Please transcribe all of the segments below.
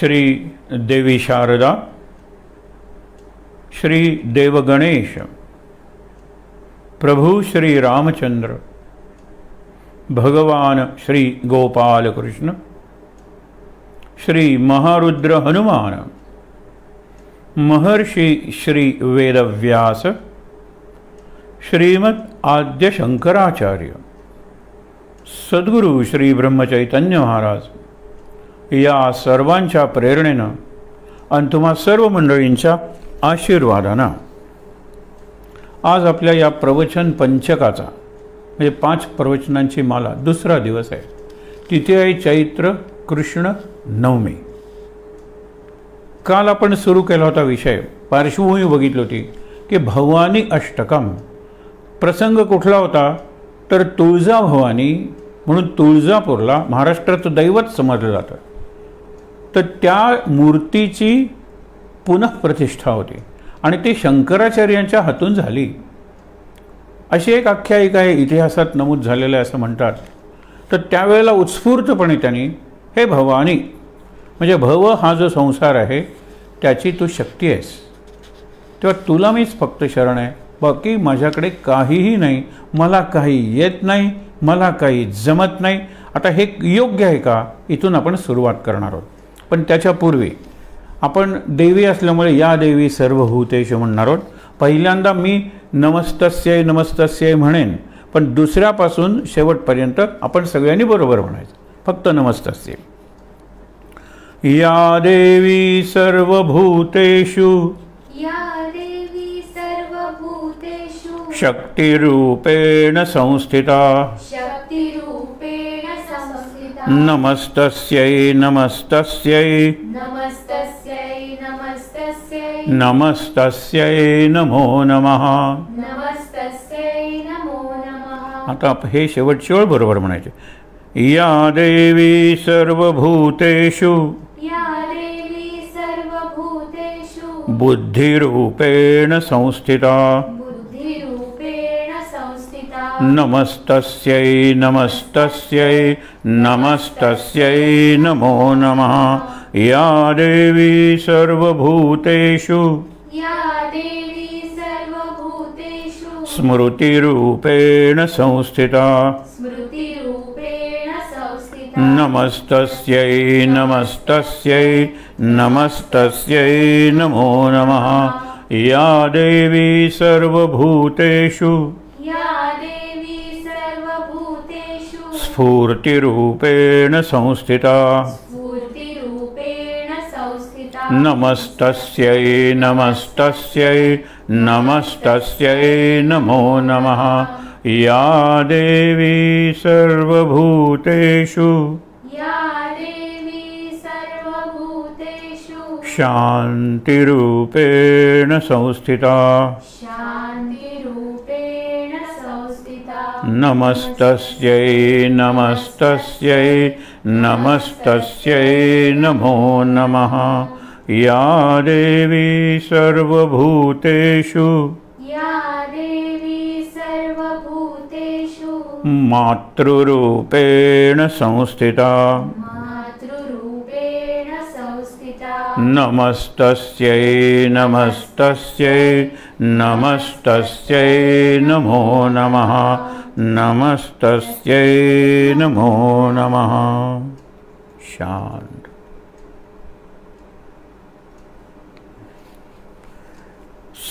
श्री देवी शारदा श्री देवगणेश प्रभू श्री रामचंद्र भगवान श्री गोपाल कृष्ण श्री महारुद्र हनुमान महर्षी श्री वेदव्यास श्रीमद आद्य शंकराचार्य सद्गुरू श्री ब्रह्मचैतन्य महाराज या सर्वांच्या प्रेरणेनं आणि तुम्हा सर्व मंडळींच्या आशीर्वादानं. आज आपल्या या प्रवचन पंचकाचा म्हणजे पाच प्रवचनांची माला दुसरा दिवस आहे. तिथे आहे चैत्र कृष्ण नवमी. काल आपण सुरू केला होता विषय. पार्श्वभूमी बघितली होती की भवानी अष्टकम. प्रसंग कुठला होता? तर तुळजाभवानी म्हणून तुळजापूरला महाराष्ट्राचं दैवत समजलं जातं. तर त्या मूर्तीची पुनःप्रतिष्ठा होती. आणि ती शंकराचार्यांच्या हातून झाली. अशी एक आख्यायिका आहे इतिहासात नमूद झालेलं आहे असं म्हणतात. तर त्यावेळेला उत्स्फूर्तपणे त्यांनी हे भवानी म्हणजे भव हा जो संसार आहे त्याची तू शक्ती आहेस. तेव्हा तुला मीच फक्त शरण आहे. बाकी माझ्याकडे काहीही नाही. मला काही येत नाही. मला काही जमत नाही. आता हे योग्य आहे का? इथून आपण सुरुवात करणार आहोत. पण त्याच्यापूर्वी आपण देवी असल्यामुळे या देवी सर्वभूतेश म्हणणार आहोत. पहिल्यांदा मी नमस्तस्यय नमस्तस्यय म्हणेन पण दुसऱ्यापासून शेवटपर्यंत आपण सगळ्यांनी बरोबर म्हणायचं. फक्त नमस्तस्य. या देवी देवी सर्वभूतेषु शक्तिरूपेण संस्थिता। शक्तिरूपेण संस्थिता नमस्तस्यै नमस्तस्यै। नमस्तस्यै नमस्तस्यै। नमस्तस्यै नमो नमः। नमस्तस्यै नमो नमः। आता हे शेवट शेवट बरोबर म्हणायचे. या देवी सर्वभूतेषु या देवी सर्वभूतेषु बुद्धिरूपेण संस्थिता। नमस्तस्यै नमस्तस्यै नमस्तस्यै नमो नमः। या देवी सर्वभूतेषु। या देवी सर्वभूतेषु। स्मृतिरूपेण संस्थिता। नमस्तस्यै नमस्तस्यै नमस्तस्यै नमो नमः। या देवी सर्वभूतेषु। या देवी स्फूर्तिरूपेण संस्थिता। नमस्तस्यै नमस्तस्यै नमस्तस्यै नमो नमः। या देवी सर्वभूतेषु। शान्तिरूपेण संस्थिता नमस्तस्यै नमस्तस्यै नमस्तस्यै नमो नमः। या देवी सर्वभूतेषु। या देवी सर्वभूतेषु। मातृरूपेण संस्थिता नमस्तस्यै नमस्तस्यै नमस्तस्यै नमो नमः नमस्तस्यै नमो नमः। शांत।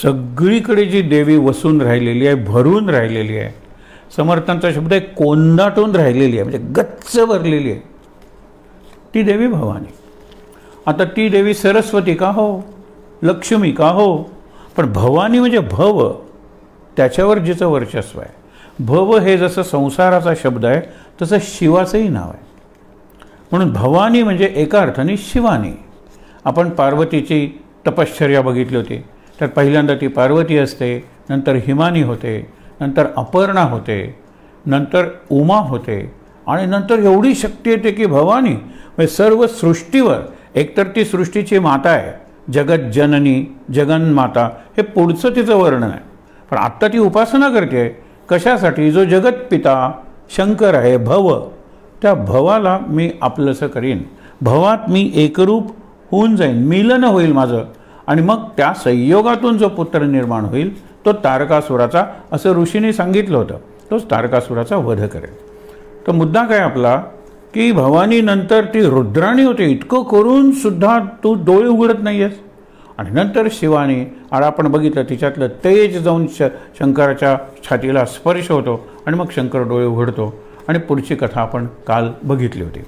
सगळीकडे जी देवी वसून राहिलेली आहे भरून राहिलेली आहे समर्थांचा शब्द आहे कोंदाटून राहिलेली आहे म्हणजे गच्च भरलेली आहे. ती देवी भवानी. आता ती देवी सरस्वती का हो? लक्ष्मी का हो? पण भवानी म्हणजे भव. त्याच्यावर जिचं वर्चस्व आहे. भव हे जसं संसाराचा शब्द आहे तसं शिवाचंही नाव आहे. म्हणून भवानी म्हणजे एका अर्थाने शिवानी. आपण पार्वतीची तपश्चर्या बघितली होती. तर पहिल्यांदा ती पार्वती असते नंतर हिमानी होते नंतर अपर्णा होते नंतर उमा होते आणि नंतर एवढी शक्ती येते की भवानी म्हणजे सर्व सृष्टीवर एकतर ती सृष्टीची माता आहे जगत जननी जगन्माता हे पुढचं तिचं वर्णन आहे. पण आत्ता ती उपासना करते कशासाठी? जो जगत पिता शंकर आहे भव त्या भवाला मी आपलंसं करीन. भवात मी एकरूप होऊन जाईन मिलन होईल माझं. आणि मग त्या संयोगातून जो पुत्र निर्माण होईल तो तारकासुराचा असं ऋषीने सांगितलं होतं. तोच तारकासुराचा वध करेल. तर मुद्दा काय आपला? की भवानीनंतर ती रुद्राणी होते. इतकं करून सुद्धा तू डोळे उघडत नाही आहेस आणि नंतर शिवाने आणि आपण बघितलं तिच्यातलं तेज जाऊन श शंकराच्या छातीला स्पर्श होतो आणि मग शंकर डोळे उघडतो. आणि पुढची कथा आपण काल बघितली होती.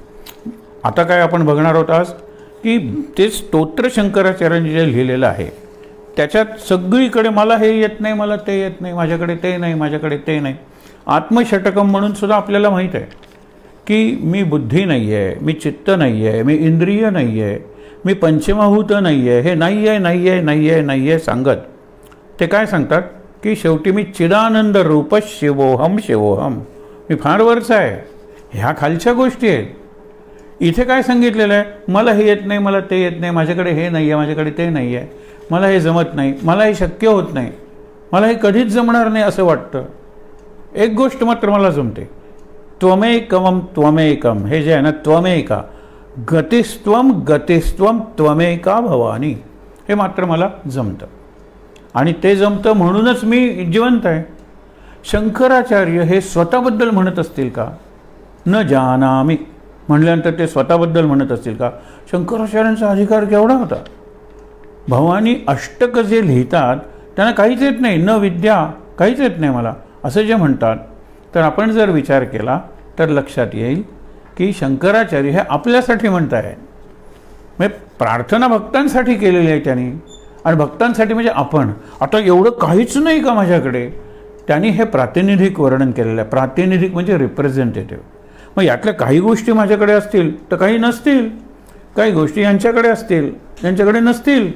आता काय आपण बघणार आहोत आज? की ते स्तोत्र शंकराचार्यांनी जे लिहिलेलं आहे. त्याच्यात सगळीकडे मला हे येत नाही मला ते येत नाही माझ्याकडे ते नाही माझ्याकडे ते नाही. आत्मषटकम म्हणून सुद्धा आपल्याला माहीत आहे. की मी बुद्धी नाही आहे मी चित्त नाही आहे मी इंद्रिय नाही आहे मी पंचमाहूत नाही आहे हे नाही आहे नाही आहे नाही आहे नाही आहे सांगत. ते काय सांगतात? की शेवटी मी चिदानंद रूप शिवोहम शिवोहम. मी फार वरचा आहे. ह्या खालच्या गोष्टी आहेत. इथे काय सांगितलेलं आहे? मला हे येत नाही मला ते येत नाही माझ्याकडे हे नाही आहे माझ्याकडे ते नाही आहे मला हे जमत नाही मला हे शक्य होत नाही. मला हे कधीच जमणार नाही असं वाटतं. एक गोष्ट मात्र मला जमते. त्वमेकमम त्वमेकम हे जे आहे ना त्वमेका। गतिस्त्वम गतिस्त्वम त्वमेका भवानी। हे मात्र मला जमतं। आणि ते जमतं म्हणूनच मी जिवंत आहे। शंकराचार्य हे स्वतःबद्दल म्हणत असतील का? न जानामी। म्हणल्यानंतर ते स्वतःबद्दल म्हणत असतील का? शंकराचार्यांचा अधिकार केवढा होता? भवानी अष्टक जे लिहितात त्यांना काहीच येत नाही। न विद्या काहीच येत नाही मला। असं जे म्हणतात तर आपण जर विचार केला तर लक्षात येईल की शंकराचार्य हे आपल्यासाठी म्हणत आहे म्हणजे प्रार्थना भक्तांसाठी केलेली आहे त्यांनी. आणि भक्तांसाठी म्हणजे आपण. आता एवढं काहीच नाही का माझ्याकडे? त्यांनी हे प्रातिनिधिक वर्णन केलेलं आहे. प्रातिनिधिक म्हणजे रिप्रेझेंटेटिव्ह मग यातल्या काही गोष्टी माझ्याकडे असतील तर काही नसतील. काही गोष्टी यांच्याकडे असतील यांच्याकडे नसतील.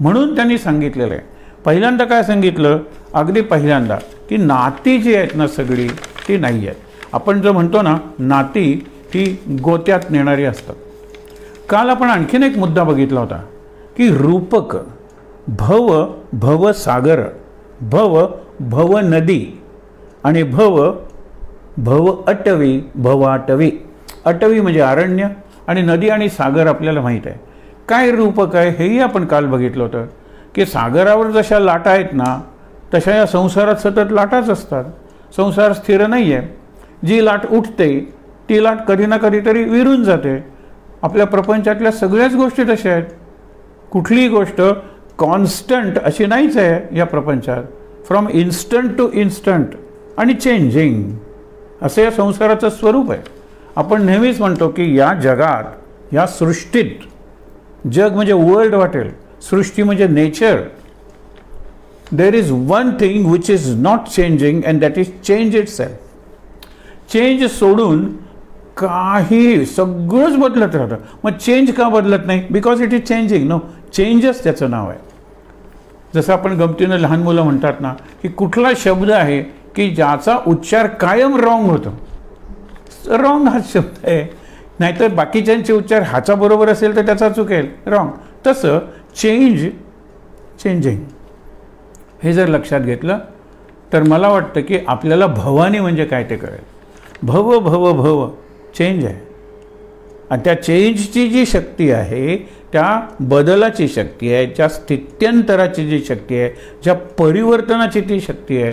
म्हणून त्यांनी सांगितलेलं आहे. पहिल्यांदा काय सांगितलं? अगदी पहिल्यांदा की नाती जी आहेत ना सगळी ती नाही आहेत. आपण जो म्हणतो ना नाती ही गोत्यात नेणारी असतात. काल आपण आणखीन एक मुद्दा बघितला होता की रूपक भव भव सागर भव भव नदी आणि भव भव अटवी भवाटवी. अटवी म्हणजे अरण्य आणि नदी आणि सागर आपल्याला माहीत आहे. काय रूपक आहे हेही आपण काल बघितलं होतं. की सागरावर जशा लाटा आहेत ना तशा या संसारात सतत लाटाच असतात. संसार स्थिर नाही आहे जी लाट उठते ती लाट कधी ना कधीतरी विरून जाते. आपल्या प्रपंचातल्या सगळ्याच गोष्टी तशा आहेत. कुठलीही गोष्ट कॉन्स्टंट अशी नाहीच आहे या प्रपंचात. फ्रॉम इन्स्टंट टू इन्स्टंट आणि चेंजिंग असं या संसाराचं स्वरूप आहे. आपण नेहमीच म्हणतो की या जगात या सृष्टीत जग म्हणजे वर्ल्ड वाटेल. सृष्टी म्हणजे nature. There is one thing which is not changing and that is change itself change सोडून काही सगळंच बदलत राहतं. मग चेंज का बदलत नाही? Because it is changing no चेंजच त्याचं नाव आहे. जसं आपण गमतीनं लहान मुलं म्हणतात ना की कुठला शब्द आहे की ज्याचा उच्चार कायम रॉंग होतो. रॉंग हा शब्द आहे. नाहीतर बाकीच्यांचे उच्चार ह्याचा बरोबर असेल तर त्याचा चुकेल. रॉंग तसं चेंज चेंजिंग. हे जर लक्षात घेतलं तर मला वाटतं की आपल्याला भवानी म्हणजे काय ते कळेल. भव भव भव चेंज आहे. आणि त्या चेंजची जी शक्ती आहे त्या बदलाची शक्ती आहे ज्या स्थित्यंतराची जी शक्ती आहे ज्या परिवर्तनाची ती शक्ती आहे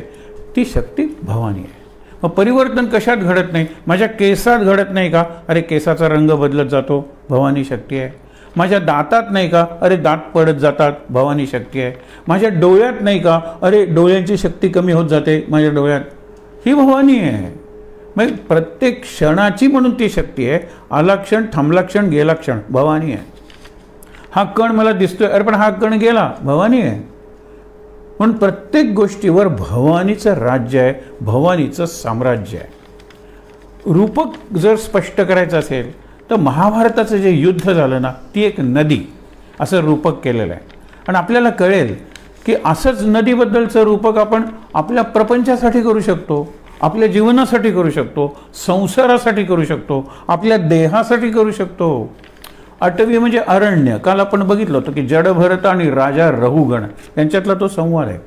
ती शक्ती भवानी आहे. मग परिवर्तन कशात घडत नाही? माझ्या केसात घडत नाही का? अरे केसाचा रंग बदलत जातो भवानी शक्ती आहे. माझ्या दातात नाही का? अरे दात पडत जातात भवानी शक्ती आहे. माझ्या डोळ्यात नाही का? अरे डोळ्यांची शक्ती कमी होत जाते माझ्या डोळ्यात. ही भवानी आहे. मग प्रत्येक क्षणाची म्हणून ती शक्ती आहे. आला क्षण थांबला क्षण गेला क्षण भवानी आहे. हा कण मला दिसतोय. अरे पण हा कण गेला भवानी आहे. म्हणून प्रत्येक गोष्टीवर भवानीचं राज्य आहे भवानीचं साम्राज्य आहे. रूपक जर स्पष्ट करायचं असेल तर महाभारताचं जे युद्ध झालं ना ती एक नदी असं रूपक केलेलं आहे. आणि आपल्याला कळेल की असंच नदीबद्दलचं रूपक आपण आपल्या प्रपंचासाठी करू शकतो आपल्या जीवनासाठी करू शकतो संसारासाठी करू शकतो आपल्या देहासाठी करू शकतो. अटवी म्हणजे अरण्य. काल आपण बघितलं होतं की जडभरत आणि राजा रहुगण यांच्यातला तो संवाद आहे.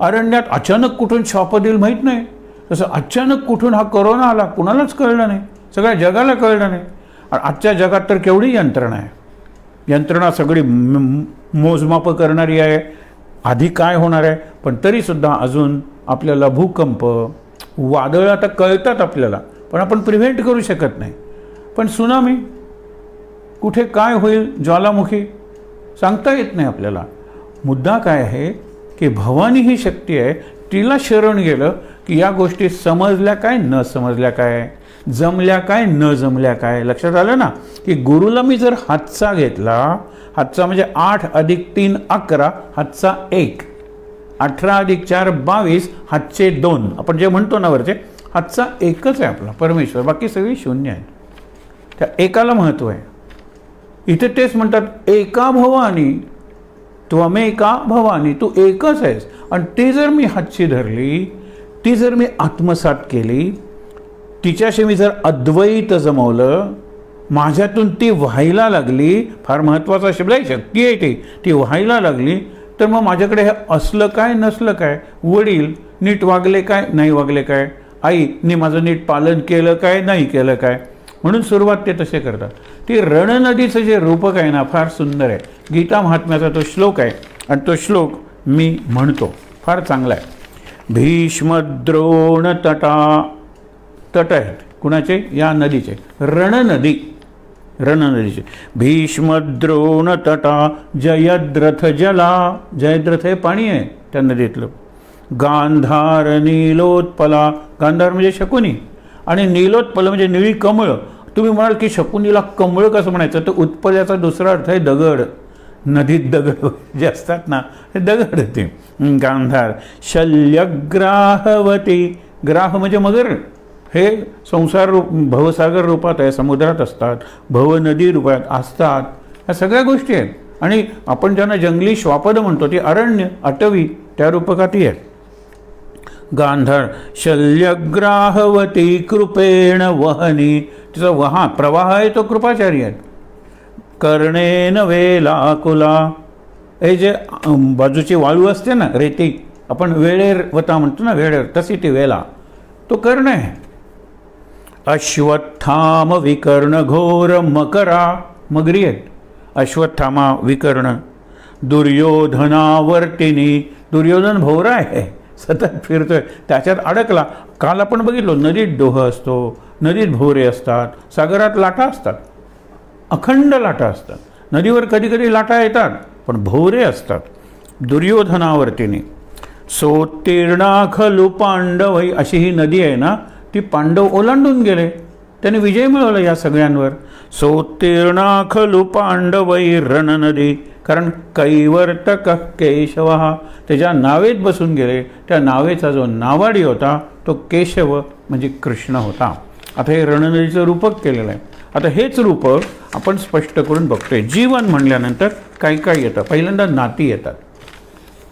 अरण्यात अचानक कुठून शाप देईल माहीत नाही. तसं अचानक कुठून हा करोना आला कुणालाच कळलं नाही. सगळ्या जगाला कळलं नाही. आजच्या जगात तर केवढी यंत्रणा आहे? यंत्रणा सगळी मोजमापं करणारी आहे आधी काय होणार आहे? पण तरीसुद्धा अजून आपल्याला भूकंप वादळ आता कळतात आपल्याला पण आपण प्रिव्हेंट करू शकत नाही. पण सुनामी कुठे काय होईल ज्वालामुखी? सांगता येत नाही आपल्याला. मुद्दा काय आहे की भवानी ही शक्ती आहे तिला शरण गेलं की या गोष्टी समजल्या काय न समजल्या काय? जमल्या काय न जमल्या काय? लक्षात आलं ना? की गुरुला मी जर हातचा घेतला हातचा म्हणजे आठ अधिक तीन अकरा हातचा एक. अठरा अधिक चार बावीस हातचे दोन. आपण जे म्हणतो ना वरचे हातचा एकच आहे आपला परमेश्वर. बाकी सगळी शून्य आहेत त्या एकाला महत्त्व आहे. इथे तेच म्हणतात एका भवानी त्वमेका भवानी तू एकच आहेस. आणि ती जर मी हातची धरली ती जर मी आत्मसात केली तिच्याशी मी जर अद्वैत जमवलं माझ्यातून ती व्हायला लागली फार महत्त्वाचा शब्द आहे शक्ती आहे ती ती व्हायला लागली तर मग माझ्याकडे हे असलं काय नसलं काय? वडील नीट वागले काय नाही वागले काय? आईने माझं नीट पालन केलं काय नाही केलं काय? म्हणून सुरुवात ते तसे करतात. ती रणनदीचं जे रूपक आहे ना फार सुंदर आहे. गीता महात्म्याचा तो श्लोक आहे आणि तो श्लोक मी म्हणतो. फार चांगला आहे. भीष्मद्रोण तट आहेत. कुणाचे? या नदीचे. रणनदी. रणनदीचे. भीष्मद्रोण तटा जयद्रथ जला. जयद्रथ हे पाणी आहे त्या नदीतलं. गांधार नीलोत्पला. गांधार म्हणजे शकुनी. आणि नीलोत्पल म्हणजे निळी कमळ. तुम्ही म्हणाल की शकुनीला कमळ कसं म्हणायचं? तर उत्पल्याचा दुसरा अर्थ आहे दगड. नदीत दगड जे असतात ना हे दगड ते. गांधार. शल्यग्राहवती. ग्राह म्हणजे मगर. हे संसार रूप भवसागर रूपात आहे समुद्रात असतात भवनदी रूपात असतात ह्या सगळ्या गोष्टी आहेत. आणि आपण ज्यांना जंगली श्वापद म्हणतो ती अरण्य अटवी त्या रूपकाती आहेत. गांधार शल्यग्राहवती कृपेण वहनी. तिचा वहा प्रवाह आहे तो कृपाचारी आहेत. कर्णेन वेला कुला. हे जे बाजूची वाळू असते ना रेती आपण वेळेर वता म्हणतो ना वेळेर तशी ती वेला. तो कर्ण आहे. अश्वत्थाम विकर्ण घोर मकरा मगरी आहेत अश्वत्थामा विकर्ण. दुर्योधनावर्तिनी. दुर्योधन भोवरा आहे. सतत फिरतोय. त्याच्यात अडकला. काल आपण बघितलो नदीत डोह असतो नदीत भोवरे असतात सागरात लाटा असतात. अखंड लाटा असतात. नदीवर कधी कधी लाटा येतात पण भोवरे असतात. दुर्योधनावर्तीने. सोत्तीर्णा खलू पांडव अशी ही नदी आहे ना ती पांडव ओलांडून गेले. त्याने विजय मिळवला या सगळ्यांवर. सोत्तीर्णा खलु पांडवई रणनदी कारण कैवर्तक केशव हा त्याच्या नावेत बसून गेले. त्या नावेचा जो नावाडी होता तो केशव म्हणजे कृष्ण होता. आता हे रणनदीचं रूपक केलेलं आहे. आता हेच रूपक आपण स्पष्ट करून बघतोय. जीवन म्हणल्यानंतर काय काय येतं. पहिल्यांदा नाती येतात.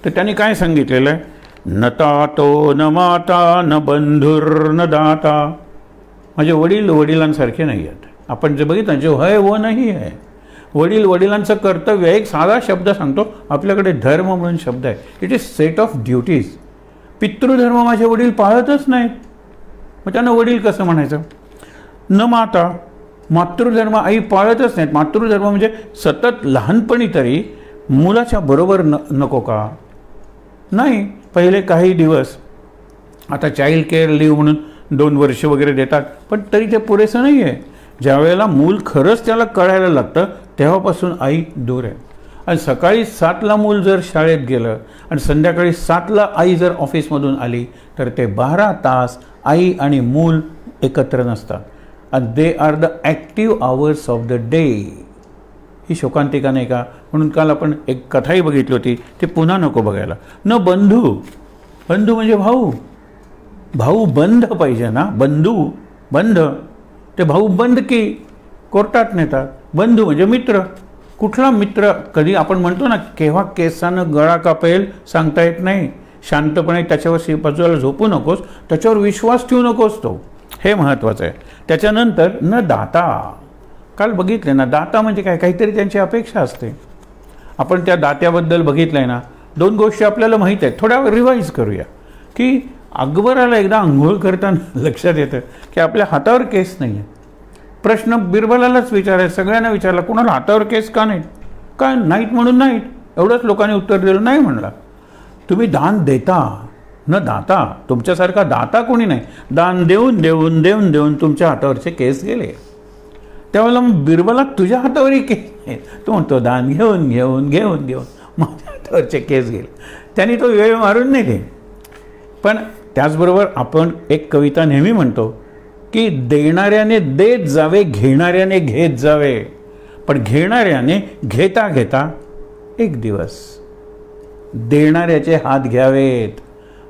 तर त्यांनी काय सांगितलेलं आहे? न तातो न माता न बंधुर न दाता. माझे वडील वडिलांसारखे नाही आहेत आपण जे बघितलं जे हय व नाही आहे वडील वडिलांचं कर्तव्य एक साधा शब्द सांगतो आपल्याकडे धर्म म्हणून शब्द आहे. It is set of duties पितृधर्म माझे वडील पाळतच नाहीत. मग त्यांना वडील कसं म्हणायचं? न माता मातृधर्म आई पाळतच नाहीत. मातृधर्म म्हणजे सतत लहानपणी तरी मुलाच्या बरोबर न नको का? नाही. पहिले काही दिवस आता चाइल्ड केअर लिव्ह म्हणून दोन वर्ष वगैरे देतात पण तरी ते पुरेसं नाही आहे ज्यावेळेला मूल खरंच त्याला कळायला लागतं तेव्हापासून आई दूर आहे. आणि सकाळी सातला मूल जर शाळेत गेलं आणि संध्याकाळी सातला आई जर ऑफिसमधून आली तर ते बारा तास आई आणि मूल एकत्र नसतात. आणि they are the active hours of the day ही शोकांतिका नाही का? म्हणून काल आपण एक कथाही बघितली होती ते पुन्हा नको बघायला. न बंधू. बंधू म्हणजे भाऊ. भाऊ बंध पाहिजे ना. बंधू बंध. ते भाऊ बंद की कोर्टात नेतात. बंधू म्हणजे मित्र. कुठला मित्र? कधी आपण म्हणतो ना केव्हा केसानं गळा कापेल सांगता येत नाही. शांतपणे त्याच्यावर बाजूला झोपू नकोस. त्याच्यावर विश्वास ठेवू नकोस तो. हे महत्त्वाचं आहे. त्याच्यानंतर न दाता. काल बघितले ना दाता म्हणजे काय? काहीतरी त्यांची अपेक्षा असते. आपण त्या दात्याबद्दल बघितलं आहे ना दोन गोष्टी आपल्याला माहीत आहेत. थोड्या रिवाईज करूया. की अकबराला एकदा आंघोळ करताना लक्षात येतं की आपल्या हातावर केस नाही आहे प्रश्न बिरबलालाच विचारायचा सगळ्यांना विचारला कुणाला हातावर केस का नाही काय नाहीत म्हणून नाहीत? एवढंच लोकांनी उत्तर दिलं नाही म्हणला. तुम्ही दान देता न दाता तुमच्यासारखा दाता कोणी नाही? दान देऊन देऊन देऊन देऊन तुमच्या हातावरचे केस गेले. त्यावेळेला मग बिरबला तुझ्या हातावरही केस नाही तो म्हणतो दान घेऊन घेऊन घेऊन घेऊन. माझ्या हातावरचे केस गेले त्यांनी तो वेळ मारून नाही दे पण त्याचबरोबर आपण एक कविता नेहमी म्हणतो की देणाऱ्याने देत जावे घेणाऱ्याने घेत जावे. पण घेणाऱ्याने घेता घेता एक दिवस देणाऱ्याचे हात घ्यावेत.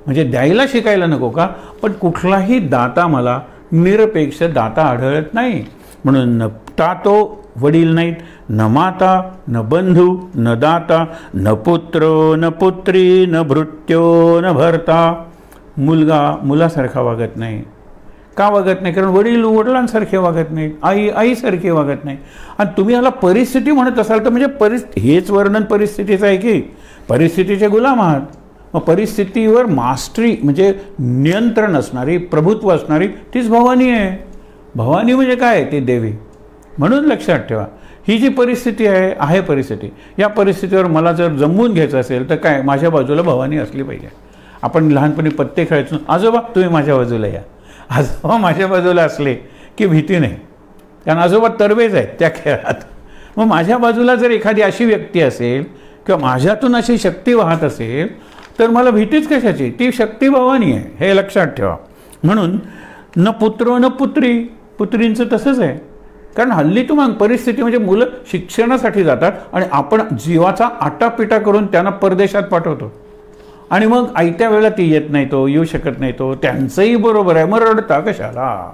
म्हणजे द्यायला शिकायला नको का? पण कुठलाही दाता मला निरपेक्ष दाता आढळत नाही. म्हणून न तातो वडील नाहीत न माता न बंधू न दाता न पुत्र न पुत्री न भृत्यो न भरता. मुलगा मुलासारखा वागत नाही. का वागत नाही? कारण वडील वडिलांसारखे वागत नाहीत आई आईसारखे वागत नाही आणि तुम्ही याला परिस्थिती म्हणत असाल तर म्हणजे परिस हेच वर्णन परिस्थितीचं आहे की परिस्थितीचे गुलाम आहात. मग परिस्थितीवर मास्टरी म्हणजे नियंत्रण असणारी प्रभुत्व असणारी तीच भवानी आहे. भवानी म्हणजे काय? ती देवी. म्हणून लक्षात ठेवा. ही जी परिस्थिती आहे आहे परिस्थिती. या परिस्थितीवर मला जर जमवून घ्यायचं असेल तर काय? माझ्या बाजूला भवानी असली पाहिजे. आपण लहानपणी पत्ते खेळायचो. आजोबा तुम्ही माझ्या बाजूला या. आजोबा माझ्या बाजूला असले की भीती नाही. कारण आजोबा तरवेज आहेत त्या खेळात. मग माझ्या बाजूला जर एखादी अशी व्यक्ती असेल किंवा माझ्यातून अशी शक्ती वाहत असेल तर मला भीतीच कशाची? ती शक्ती भवानी आहे. हे लक्षात ठेवा. म्हणून न पुत्र न पुत्री पुत्रींचं तसंच आहे. कारण हल्ली तुम्हाला परिस्थिती म्हणजे मुलं शिक्षणासाठी जातात आणि आपण जीवाचा आटापिटा करून त्यांना परदेशात पाठवतो. आणि मग आयत्या वेळेला ती येत नाही तो येऊ शकत नाही तो. त्यांचंही बरोबर आहे. मग रडता कशाला?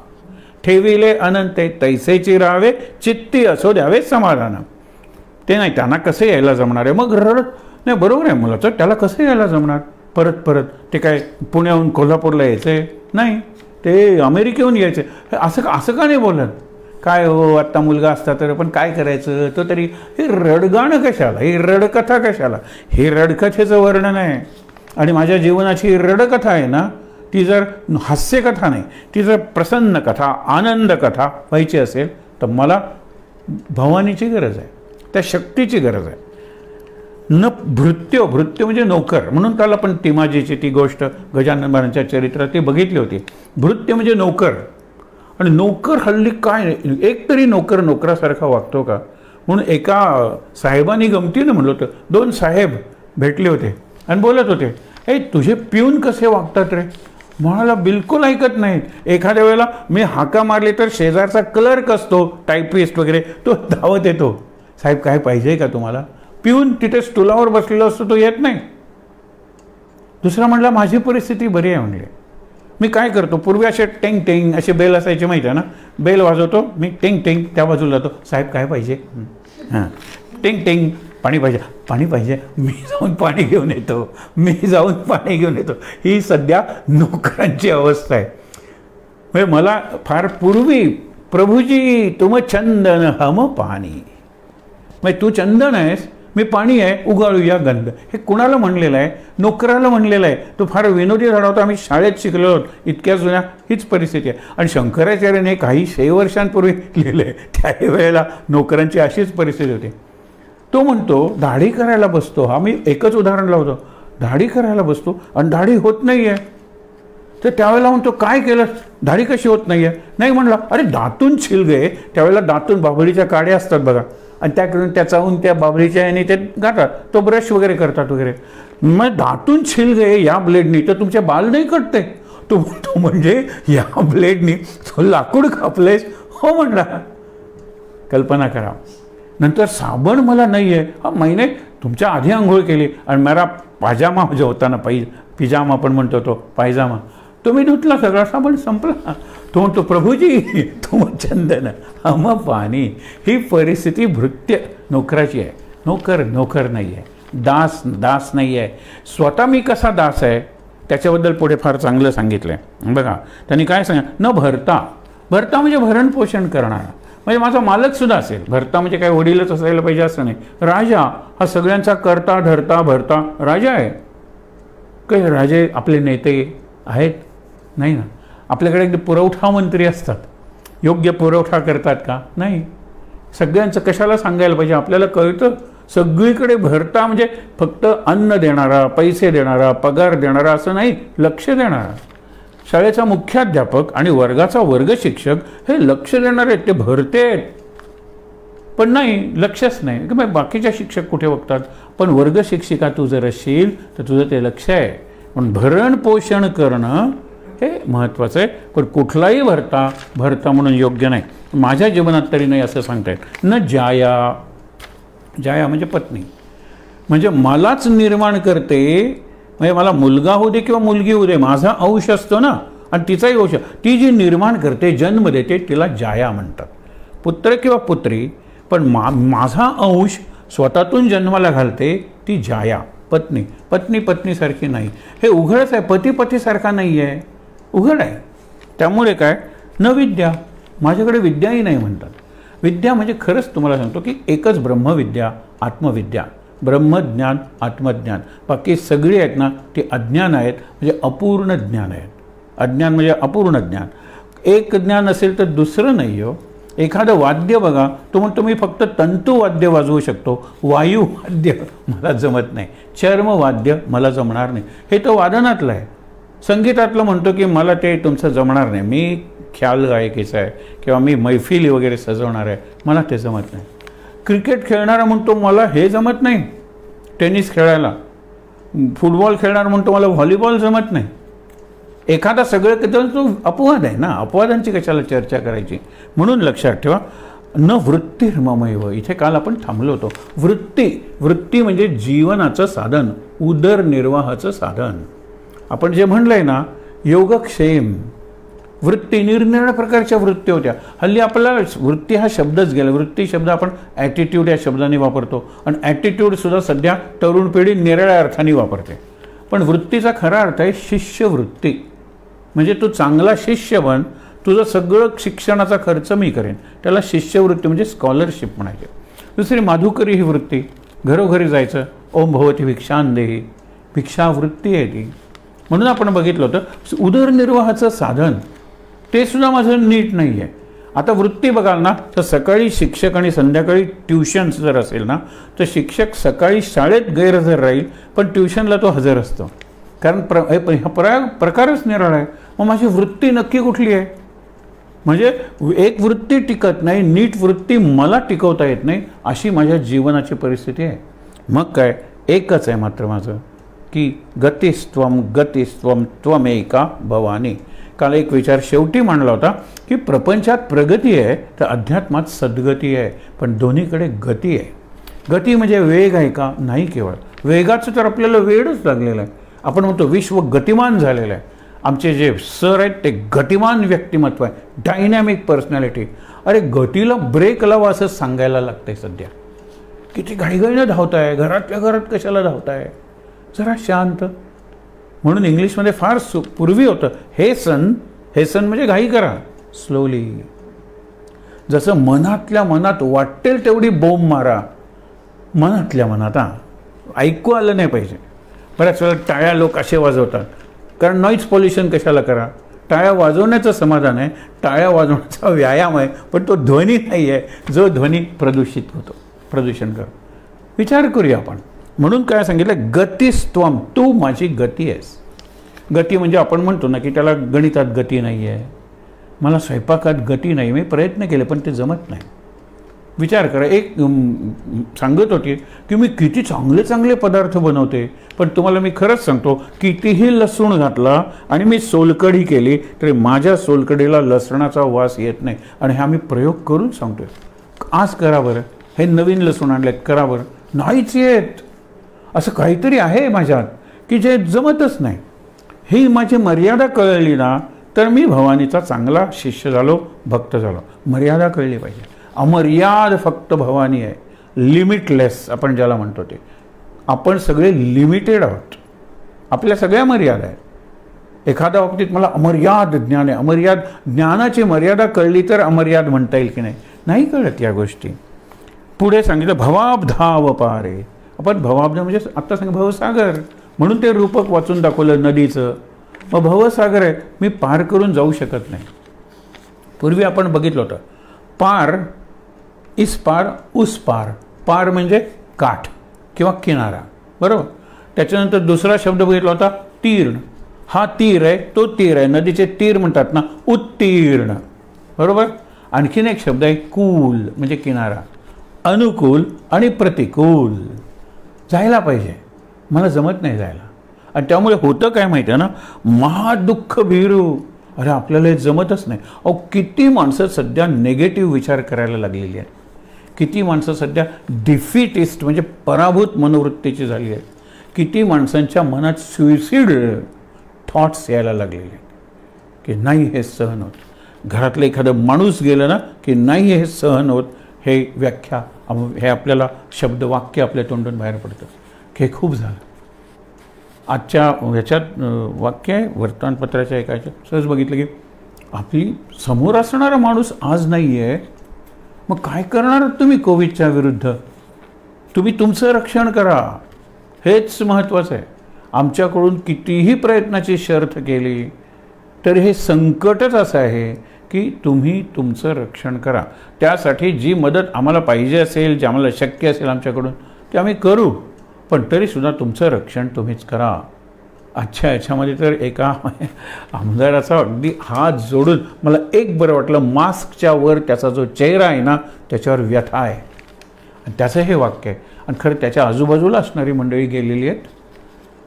ठेविले अनंते तैसेची राहावे चित्ती असो द्यावे समाधान. ते नाही त्यांना कसं यायला जमणार आहे? मग रडत नाही बरोबर आहे मुलाचं. त्याला कसं यायला जमणार? परत परत. ते काय पुण्याहून कोल्हापूरला यायचं आहे नाही. ते अमेरिकेहून यायचे. असं असं का नाही बोलत? काय हो आत्ता मुलगा असता तर पण काय करायचं? तो तरी हे रडगाणं कशाला? ही रडकथा कशाला? हे रडकथेचं वर्णन आहे. आणि माझ्या जीवनाची रडकथा आहे ना ती जर हास्यकथा नाही ती जर प्रसन्न कथा आनंद कथा व्हायची असेल तर मला भवानीची गरज आहे. त्या शक्तीची गरज आहे. न भृत्य भृत्य म्हणजे नोकर. म्हणून त्याला पण तिमाजीची ती गोष्ट गजानन महाराजांच्या चरित्रात ती बघितली होती. भृत्य म्हणजे नोकर. आणि नोकर हल्ली काय एक तरी नोकर नोकरासारखा वागतो का? म्हणून एका साहेबांनी गमतीनं म्हणलं होतं. दोन साहेब भेटले होते आणि बोलत होते ए तुझे पिऊन कसे वागतात रे? म्हणाला बिलकुल ऐकत नाहीत. एखाद्या वेळेला मी हाका मारली तर शेजारचा क्लर्क असतो टायपिस्ट वगैरे तो धावत येतो. साहेब काय पाहिजे का तुम्हाला? पिऊन तिथे स्टुलावर बसलेला असतो तो येत नाही. दुसरा म्हणला माझी परिस्थिती बरी आहे म्हणले. मी काय करतो पूर्वी असे टेंग टेंग असे बेल असायचे माहिती आहे ना? बेल वाजवतो मी टेंग टेंग त्या बाजूला जातो. साहेब काय पाहिजे? हां टेंग टेंग पाणी पाहिजे. पाणी पाहिजे. मी जाऊन पाणी घेऊन येतो. मी जाऊन पाणी घेऊन येतो. ही सध्या नोकरांची अवस्था आहे. म्हणजे मला फार पूर्वी प्रभूजी तुम चंदन हम पाणी. म्हणजे तू चंदन आहेस मी पाणी आहे उगाळूया गंध. हे कुणाला म्हणलेलं आहे? नोकराला म्हणलेलं आहे. तो फार विनोदी झाला होता. आम्ही शाळेत शिकलो आहोत इतक्या जुन्या हीच परिस्थिती आहे. आणि शंकराचार्याने काही शे वर्षांपूर्वी लिहिलं आहे त्या वेळेला नोकरांची अशीच परिस्थिती होती. तो म्हणतो दाढी करायला बसतो हा. मी एकच उदाहरण लावतो. दाढी करायला बसतो? आणि दाढी होत नाही आहे तर त्यावेळेला म्हणतो काय केलं? दाढी कशी होत नाही आहे नाही म्हणला अरे दातून छिलगे. त्यावेळेला दातून बाबळीच्या काड्या असतात बघा. आणि त्याकडून त्या चावून त्या बाबरीच्या याने ते गाठतात. तो ब्रश वगैरे करतात वगैरे. मग दातून छिल गे या ब्लेडनी. तर तुमचे बाल नाही कटते. तो म्हणतो म्हणजे या ब्लेडनी तो लाकूड कापलेस? हो म्हणला. कल्पना करा. नंतर साबण मला नाही आहे हा महिने तुमच्या आधी आंघोळ केली. आणि मला पाजामा जो होता ना पायी पिजामा पण म्हणतो तो पायजामा. तुम्ही धुतला सगळा साबण संपला. तो म्हणतो प्रभूजी तुम चंदन हम पाणी ही परिस्थिती भृत्य नोकराची आहे. नोकर नोकर नाही आहे दास दास नाही आहे स्वतः मी कसा दास आहे? त्याच्याबद्दल पुढे फार चांगलं सांगितलं आहे बघा त्यांनी काय सांगा न भरता. भरता म्हणजे भरणपोषण करणारा. म्हणजे माझा मालकसुद्धा असेल. भरता म्हणजे काय? वडीलच असायला पाहिजे असं नाही. राजा हा सगळ्यांचा करता धरता भरता राजा आहे. काही राजे आपले नेते आहेत. नाही ना? आपल्याकडे एकदा पुरवठा मंत्री असतात. योग्य पुरवठा करतात का? नाही. सगळ्यांचं कशाला सांगायला पाहिजे? आपल्याला कळतं सगळीकडे भरता म्हणजे फक्त अन्न देणारा पैसे देणारा पगार देणारा असं नाही लक्ष देणारा. शाळेचा मुख्याध्यापक आणि वर्गाचा वर्ग शिक्षक हे लक्ष देणारे आहेत ते भरते आहेत पण नाही लक्षच नाही. की मग बाकीच्या शिक्षक कुठे बघतात? पण वर्ग शिक्षिका तू जर असशील तर तुझं ते लक्ष आहे. पण भरण पोषण करणं हे महत्त्वाचं आहे. पण कुठलाही भरता भरता म्हणून योग्य नाही. माझ्या जीवनात तरी नाही असं सांगता येत. न जाया. जाया म्हणजे पत्नी. म्हणजे मलाच निर्माण करते. म्हणजे मला मुलगा होऊ दे किंवा मुलगी होऊ दे माझा अंश असतो ना. आणि तिचाही अंश. ती जी निर्माण करते जन्म देते तिला जाया म्हणतात. पुत्र किंवा पुत्री पण मा माझा अंश स्वतःतून जन्माला घालते ती जाया. पत्नी. पत्नी पत्नीसारखी नाही. हे उघडच आहे. पती पतीसारखा नाही आहे उघड आहे. त्यामुळे काय? न विद्या. माझ्याकडे विद्याही नाही म्हणतात. विद्या म्हणजे खरंच तुम्हाला सांगतो की एकच ब्रह्मविद्या आत्मविद्या. ब्रह्मज्ञान आत्मज्ञान. बाकी सगळी आहेत ना ती अज्ञान आहेत म्हणजे अपूर्ण ज्ञान आहेत. अज्ञान म्हणजे अपूर्ण ज्ञान. एक ज्ञान असेल तर दुसरं नाही हो. एखादं वाद्य बघा तो म्हणतो मी फक्त तंतुवाद्य वाजवू शकतो. वायुवाद्य मला जमत नाही. चर्मवाद्य मला जमणार नाही. हे तर वादनातलं आहे. संगीतातलं म्हणतो की मला ते तुमचं जमणार नाही. मी ख्याल गायकीचा आहे किंवा मी मैफिली वगैरे सजवणार आहे. मला ते जमत नाही. क्रिकेट खेळणारा म्हणतो मला हे जमत नाही टेनिस खेळायला. फुटबॉल खेळणार म्हणतो मला व्हॉलीबॉल जमत नाही. एखादा सगळं तर तो अपवाद आहे ना. अपवादांची कशाला चर्चा करायची? म्हणून लक्षात ठेवा न वृत्ती वृत्तीर्ममैव इथे काल आपण थांबलो होतो. वृत्ती वृत्ती म्हणजे जीवनाचं साधन उदरनिर्वाहाचं साधन. आपण जे म्हणलं आहे ना योगक्षेम वृत्ती निरनिराळ्या प्रकारच्या वृत्ती होत्या. हल्ली आपल्याला वृत्ती हा शब्दच गेला. वृत्ती शब्द आपण ॲटिट्यूड या शब्दाने वापरतो. आणि ॲटिट्यूडसुद्धा सध्या तरुण पिढी निराळ्या अर्थाने वापरते. पण वृत्तीचा खरा अर्थ आहे शिष्यवृत्ती. म्हणजे तू चांगला शिष्य बन तुझं सगळं शिक्षणाचा खर्च मी करेन. त्याला शिष्यवृत्ती म्हणजे स्कॉलरशिप म्हणायचे. दुसरी माधुकरी ही वृत्ती. घरोघरी जायचं. ओम भवती भिक्षांदेही भिक्षावृत्ती आहे ती. म्हणून आपण बघितलं होतं उदरनिर्वाहाचं साधन ते सुद्धा माझं नीट नाही आहे आता वृत्ती बघाल ना तर सकाळी शिक्षक आणि संध्याकाळी ट्युशन्स जर असेल ना तर शिक्षक सकाळी शाळेत गैरहजर राहील पण ट्युशनला तो हजर असतो. कारण प्र हे प्र हा प्रा प्रकारच निराळा आहे. मग माझी वृत्ती नक्की कुठली आहे? म्हणजे एक वृत्ती टिकत नाही नीट वृत्ती मला टिकवता येत नाही अशी माझ्या जीवनाची परिस्थिती आहे. मग काय? एकच आहे मात्र माझं. की गतिस्त्वम गतिस्त्वम त्वमेका भवानी. काल एक विचार शेवटी मांडला होता की प्रपंचात प्रगती आहे तर अध्यात्मात सद्गती आहे पण दोन्हीकडे गती आहे. गती म्हणजे वेग आहे का? नाही केवळ. वेगाचं तर आपल्याला वेळच लागलेला आहे. आपण म्हणतो विश्व गतिमान झालेलं आहे. आमचे जे सर आहेत ते गतिमान व्यक्तिमत्व आहे. डायनॅमिक पर्सनॅलिटी अरे गतीला ब्रेक लावा असं सांगायला लागतंय सध्या. किती घाईघाईनं धावताय घरातल्या घरात कशाला धावताय? जरा शांत. म्हणून इंग्लिशमध्ये फार सु पूर्वी होतं हे सन हे सन म्हणजे घाई करा. स्लोली जसं मनातल्या मनात वाटेल तेवढी बोंब मारा. मनातल्या मनात हा. ऐकू आलं नाही पाहिजे. बऱ्याच वेळा टाळ्या लोक असे वाजवतात. कारण नॉईज पॉल्युशन कशाला करा? टाळ्या वाजवण्याचं समाधान आहे. टाळ्या वाजवण्याचा व्यायाम आहे. पण तो ध्वनी नाही आहे जो ध्वनी प्रदूषित होतो. प्रदूषण कर. विचार करूया आपण. म्हणून काय सांगितलं? गतिस्त्वम तू माझी गती आहेस. गती म्हणजे आपण म्हणतो ना की त्याला गणितात गती नाही आहे मला स्वयंपाकात गती नाही. मी प्रयत्न केले पण ते जमत नाही. विचार करा. एक सांगत होती की मी किती चांगले चांगले पदार्थ बनवते पण तुम्हाला मी खरंच सांगतो कितीही लसूण घातला आणि मी सोलकढी केली तरी माझ्या सोलकढीला लसणाचा वास येत नाही. आणि हा मी प्रयोग करून सांगतोय. आज करा बरं. हे नवीन लसूण आणलेत. करा बरं. नाहीच येत. असं काहीतरी आहे माझ्यात की जे जमतच नाही. ही माझी मर्यादा कळली ना तर मी भवानीचा चांगला शिष्य झालो भक्त झालो. मर्यादा कळली पाहिजे. अमर्याद फक्त भवानी आहे. लिमिटलेस आपण ज्याला म्हणतो ते. आपण सगळे लिमिटेड आहोत. आपल्या सगळ्या मर्यादा आहेत. एखाद्या बाबतीत मला अमर्याद ज्ञान आहे. अमर्याद ज्ञानाची मर्यादा कळली तर अमर्याद म्हणता येईल की नाही? नाही कळत या गोष्टी. पुढे सांगितलं भवाब्धाव पारे आपण भवाब्ज म्हणजे आत्ता सांग भवसागर. म्हणून ते रूपक वाचून दाखवलं नदीचं. मग भवसागर आहे मी पार करून जाऊ शकत नाही. पूर्वी आपण बघितलं होतं. पार इस पार उस पार. पार म्हणजे काठ किंवा किनारा. बरोबर? त्याच्यानंतर दुसरा शब्द बघितला होता तीर्ण. हा तीर आहे तो तीर आहे. नदीचे तीर म्हणतात ना उत्तीर्ण. बरोबर? आणखीन एक शब्द आहे कूल म्हणजे किनारा. अनुकूल आणि प्रतिकूल. जायला पाहिजे. मला जमत नाही जायला. आणि त्यामुळे होतं काय माहिती आहे ना महादुःख भिरू अरे आपल्याला हे जमतच नाही. अहो किती माणसं सध्या नेगेटिव्ह विचार करायला लागलेली आहेत. किती माणसं सध्या डिफिटिस्ट म्हणजे पराभूत मनोवृत्तीची झाली आहेत. किती माणसांच्या मनात सुईसिड थॉट्स यायला लागलेले आहेत. की नाही हे सहन होत. घरातलं एखादं माणूस गेलं ना की नाही हे सहन होत. हे व्याख्या हे आपल्याला शब्द वाक्य आपल्या तोंडून बाहेर पडतं. हे खूप झालं. आजच्या ह्याच्यात वाक्य आहे वर्तमानपत्राच्या एका ह्याच्यात. सहज बघितलं की आपली समोर असणारा माणूस आज नाही आहे मग काय करणार तुम्ही कोविडच्या विरुद्ध? तुम्ही तुमचं रक्षण करा. हेच महत्त्वाचं आहे. आमच्याकडून कितीही प्रयत्नाची शर्थ केली तर हे संकटच असं आहे. की तुम्ही तुमचं रक्षण करा. त्यासाठी जी मदत आम्हाला पाहिजे असेल जे आम्हाला शक्य असेल आमच्याकडून ते आम्ही करू. पण तरीसुद्धा तुमचं रक्षण तुम्हीच करा. अच्छा याच्यामध्ये तर एका आमदाराचा अगदी हात जोडून मला एक बरं वाटलं मास्कच्या वर त्याचा जो चेहरा आहे ना त्याच्यावर व्यथा आहे. आणि त्याचं हे वाक्य आहे. आणि खरं त्याच्या आजूबाजूला असणारी मंडळी गेलेली आहेत.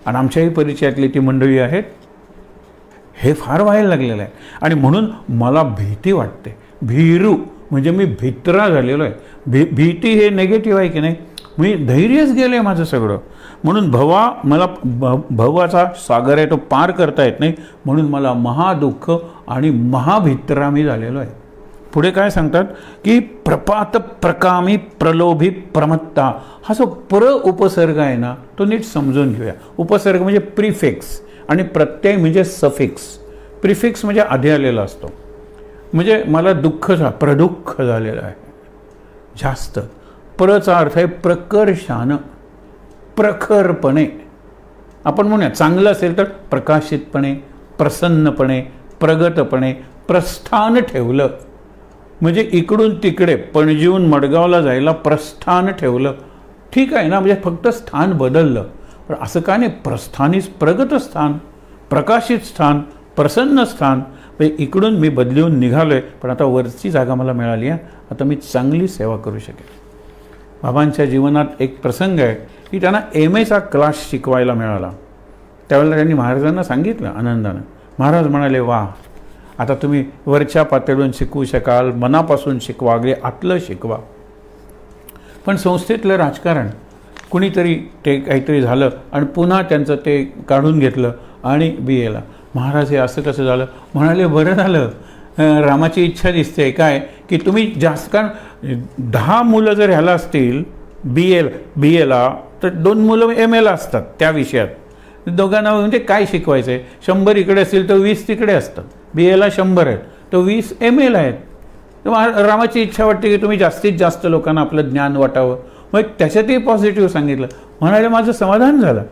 आणि आमच्याही परिचयातली ती मंडळी आहेत. हे फार व्हायला लागलेलं आहे. आणि म्हणून मला भीती वाटते. भीरू म्हणजे मी भित्रा झालेलो आहे. भी भीती हे नेगेटिव्ह आहे की नाही? मी धैर्यच गेलं आहे माझं सगळं. म्हणून भवा मला भ भवाचा सागर आहे तो पार करता येत नाही. म्हणून मला महादुःख आणि महाभित्रा मी झालेलो आहे. पुढे काय सांगतात? की प्रपात प्रकामी प्रलोभी प्रमत्ता. हा जो प्र उपसर्ग आहे ना तो नीट समजून घेऊया. उपसर्ग म्हणजे प्रिफेक्स. आणि प्रत्यय म्हणजे सफिक्स. प्रिफिक्स म्हणजे आधी आलेला असतो. म्हणजे मला दुःख झा प्रदुःख झालेलं आहे. जास्त. प्रचा अर्थ आहे प्रकर्षानं प्रखरपणे. आपण म्हणूया चांगलं असेल तर प्रकाशितपणे प्रसन्नपणे प्रगतपणे प्रस्थान ठेवलं. म्हणजे इकडून तिकडे पणजीहून मडगावला जायला प्रस्थान ठेवलं. ठीक आहे ना? म्हणजे फक्त स्थान बदललं. पण असं काय नाही? प्रस्थानीच प्रगत स्थान प्रकाशित स्थान प्रसन्न स्थान. म्हणजे इकडून मी बदलून निघालो आहे पण आता वरची जागा मला मिळाली आहे आता मी चांगली सेवा करू शकेल बाबांच्या जीवनात एक प्रसंग आहे की त्यांना एम एचा क्लास शिकवायला मिळाला. त्यावेळेला त्यांनी महाराजांना सांगितलं आनंदानं. महाराज म्हणाले वा आता तुम्ही वरच्या पातळीवरून शिकवू शकाल मनापासून शिकवा अगदी आतलं शिकवा. पण संस्थेतलं राजकारण कुणीतरी ते काहीतरी झालं आणि पुन्हा त्यांचं ते काढून घेतलं आणि बी एला महाराज हे असं कसं झालं? म्हणाले बरं झालं. रामाची इच्छा दिसते. काय? की तुम्ही जास्त कारण दहा मुलं जर ह्याला असतील बी एल बी एला तर दोन मुलं एम एला असतात त्या विषयात. दोघांना म्हणजे काय शिकवायचं आहे शंभर इकडे असतील तर वीस तिकडे असतात. बी एला शंभर आहेत. तर वीस एम एला आहेत. तर महा- रामाची इच्छा वाटते की तुम्ही जास्तीत जास्त लोकांना आपलं ज्ञान वाटावं. मग त्याच्यातही पॉझिटिव्ह सांगितलं. म्हणाले माझं समाधान झालं.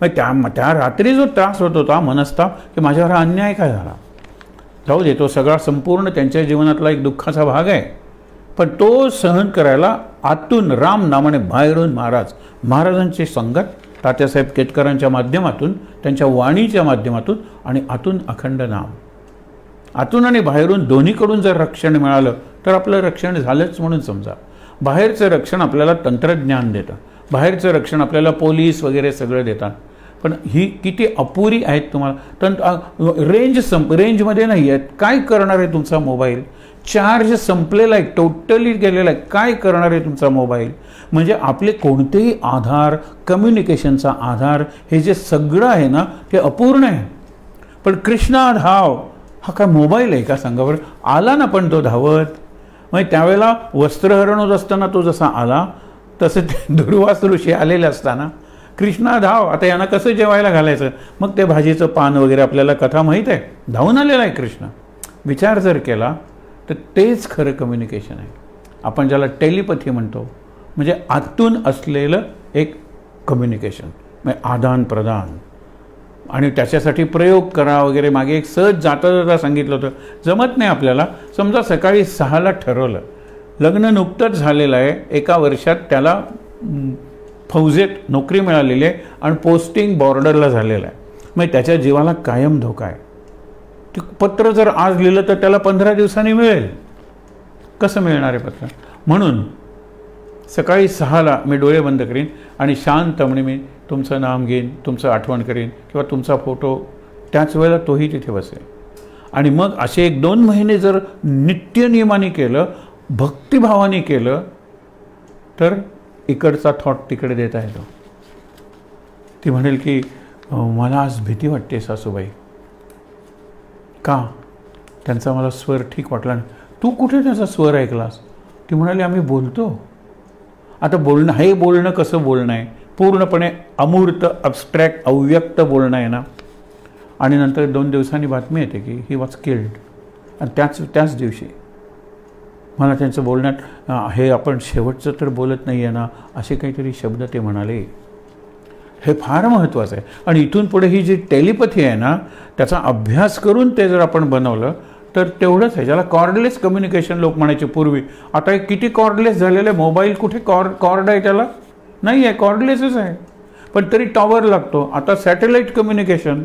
मग त्या त्या रात्री जो त्रास होत होता मनस्ताप की माझ्यावर हा अन्याय काय झाला? जाऊ दे तो सगळा संपूर्ण त्यांच्या जीवनातला एक दुःखाचा भाग आहे. पण तो सहन करायला आतून राम नामाने बाहेरून महाराज महाराजांची संगत तात्यासाहेब केतकरांच्या माध्यमातून त्यांच्या वाणीच्या माध्यमातून आणि आतून अखंड नाम. आतून आणि बाहेरून दोन्हीकडून जर रक्षण मिळालं तर आपलं रक्षण झालंच म्हणून समजा. बाहेरचं रक्षण आपल्याला तंत्रज्ञान देतं. बाहेरचं रक्षण आपल्याला पोलीस वगैरे सगळं देतात. पण ही किती अपुरी आहेत तुम्हाला. तंत रेंज संप रेंजमध्ये नाही आहेत. काय करणार आहे तुमचा मोबाईल चार्ज संपलेला आहे टोटली गेलेला आहे. काय करणार आहे तुमचा मोबाईल म्हणजे आपले कोणतेही आधार कम्युनिकेशनचा आधार हे जे सगळं आहे ना ते अपूर्ण आहे. पण कृष्णा धाव हा काय मोबाईल आहे का सांगा बरं? आला ना पण तो धावत. मग त्यावेळेला वस्त्रहरण होत असताना तो जसा आला तसे दुर्वास ऋषी आलेले असताना कृष्णा धाव आता यांना कसं जेवायला घालायचं? मग ते भाजीचं पान वगैरे आपल्याला कथा माहीत आहे? धावून आलेला आहे कृष्ण. विचार जर केला तर तेच खरं कम्युनिकेशन आहे. आपण ज्याला टेलिपथी म्हणतो म्हणजे आतून असलेलं एक कम्युनिकेशन म्हणजे आदान प्रदान आणि त्याच्यासाठी प्रयोग करा वगैरे. मागे एक सहज जाता जाता सांगितलं होतं. जमत नाही आपल्याला. समजा सकाळी सहाला ठरवलं. लग्न नुकतंच झालेलं आहे. एका वर्षात त्याला फौजेत नोकरी मिळालेली आहे आणि पोस्टिंग बॉर्डरला झालेलं आहे. मग त्याच्या जीवाला कायम धोका आहे. ते पत्र जर आज लिहिलं तर त्याला पंधरा दिवसांनी मिळेल. कसं मिळणार आहे पत्र? म्हणून सकाळी सहाला मी डोळे बंद करीन आणि शांतपणे मी तुमचं नाम घेईन तुमचं आठवण करीन किंवा तुमचा फोटो त्याच वेळेला तोही तिथे बसेल. आणि मग असे एक दोन महिने जर नित्यनियमाने केलं भक्तिभावाने केलं तर इकडचा थॉट तिकडे देता येतो. ती म्हणेल की मला आज भीती वाटते सासूबाई. का? त्यांचा मला स्वर ठीक वाटला नाही. तू कुठे त्याचा स्वर ऐकलास? ती म्हणाली आम्ही बोलतो. आता बोलणं हे बोलणं कसं बोलणं आहे? पूर्णपणे अमूर्त अबस्ट्रॅक्ट अव्यक्त बोलणं आहे ना. आणि नंतर दोन दिवसांनी बातमी येते की ही वॉज किल्ड आणि त्याच त्याच दिवशी मला त्यांचं बोलण्यात हे आपण शेवटचं तर बोलत नाही आहे ना असे काहीतरी शब्द ते म्हणाले. हे फार महत्त्वाचं आहे. आणि इथून पुढे ही जी टेलिपथी आहे ना त्याचा अभ्यास करून ते जर आपण बनवलं तर तेवढंच आहे. ज्याला कॉर्डलेस कम्युनिकेशन लोक म्हणायचे पूर्वी. आता हे किती कॉर्डलेस झालेलं आहे? मोबाईल कुठे कॉर्ड कॉर्ड आहे त्याला? नाही आहे कॉर्डलेसच आहे. पण तरी टॉवर लागतो. आता सॅटेलाईट कम्युनिकेशन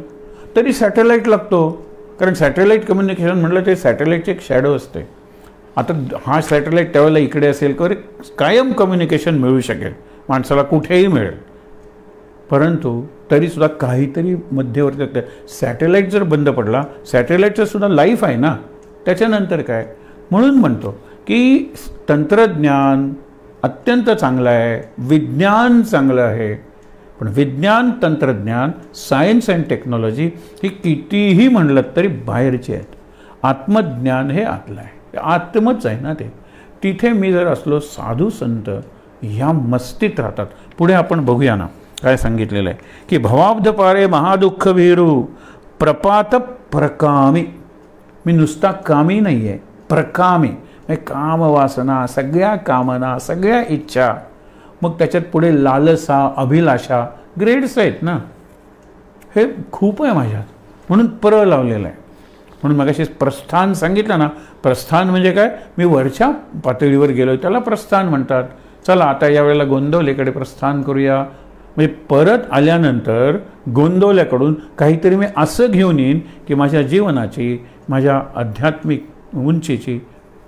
तरी सॅटेलाईट लागतो. कारण सॅटेलाईट कम्युनिकेशन म्हटलं ते सॅटेलाईटचे एक शॅडो असते. आता हा सॅटेलाईट त्यावेळेला इकडे असेल तर कायम कम्युनिकेशन मिळू शकेल. माणसाला कुठेही मिळेल. परंतु तरीसुद्धा काहीतरी मध्यवर्ती सॅटेलाईट जर बंद पडला सॅटेलाईटचं सुद्धा लाईफ आहे ना? त्याच्यानंतर काय? म्हणून म्हणतो की तंत्रज्ञान अत्यंत चांगलं आहे. विज्ञान चांगलं आहे. पण विज्ञान तंत्रज्ञान सायन्स अँड टेक्नॉलॉजी ही कितीही म्हणलं तरी बाहेरची आहेत. आत्मज्ञान हे आतलं आहे. आत्मच आहे ना ते. तिथे मी जर असलो साधू संत ह्या मस्तीत राहतात. पुढे आपण बघूया ना काय सांगितलेलं आहे. की भवाब्ध पारे महादुःख भीरू प्रपात प्रकामी. मी नुसता कामी नाही आहे प्रकामी. कामवासना सगळ्या कामना सगळ्या इच्छा. मग त्याच्यात पुढे लालसा अभिलाषा ग्रेड्स आहेत ना. हे खूप आहे माझ्यात. म्हणून पर लावलेलं आहे. म्हणून मग प्रस्थान सांगितलं ना प्रस्थान म्हणजे काय? मी वरच्या पातळीवर गेलो त्याला प्रस्थान म्हणतात. चला आता यावेळेला गोंदवलेकडे प्रस्थान करूया. म्हणजे परत आल्यानंतर गोंदवल्याकडून काहीतरी मी असं घेऊन येईन की माझ्या जीवनाची माझ्या आध्यात्मिक उंचीची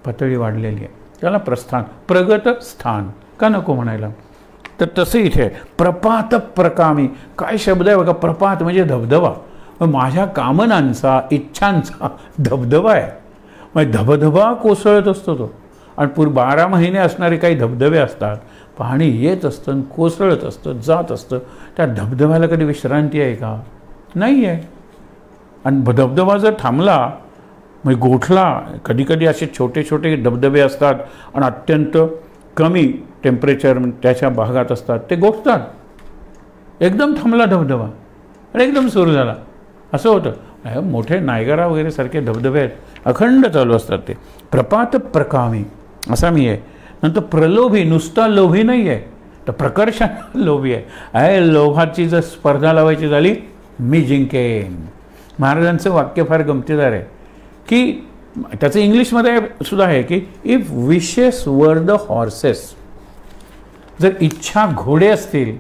पातळी वाढलेली आहे. त्याला प्रस्थान प्रगत स्थान का नको म्हणायला? तर तसं इथे प्रपात प्रकामी काय शब्द आहे बघा प्रपात म्हणजे धबधबा. माझ्या कामनांचा इच्छांचा धबधबा आहे. मग धबधबा कोसळत असतो तो. आणि पूर बारा महिने असणारे काही धबधबे असतात पाणी येत असतं आणि कोसळत असतं जात असतं. त्या धबधब्याला कधी विश्रांती आहे का? नाही आहे आणि धबधबा जर थांबला म्हणजे गोठला कधीकधी असे छोटे छोटे धबधबे असतात आणि अत्यंत कमी टेम्परेचर म्हणजे त्याच्या भागात असतात. ते गोठतात. एकदम थांबला धबधबा. आणि एकदम सुरू झाला. असं होतं. मोठे नायगरा वगैरे सारखे धबधबे आहेत. अखंड चालू असतात ते. प्रपात प्रकामी. असा मी आहे. नंतर प्रलोभी नुसता लोभी नाही आहे. तर प्रकर्षण लोभी आहे. अय लोभाची जर स्पर्धा लावायची झाली मी जिंकेन. महाराजांचं वाक्य फार गमतीदार आहे. की त्याचं इंग्लिशमध्ये सुद्धा आहे की if wishes were the horses जर इच्छा घोडे असतील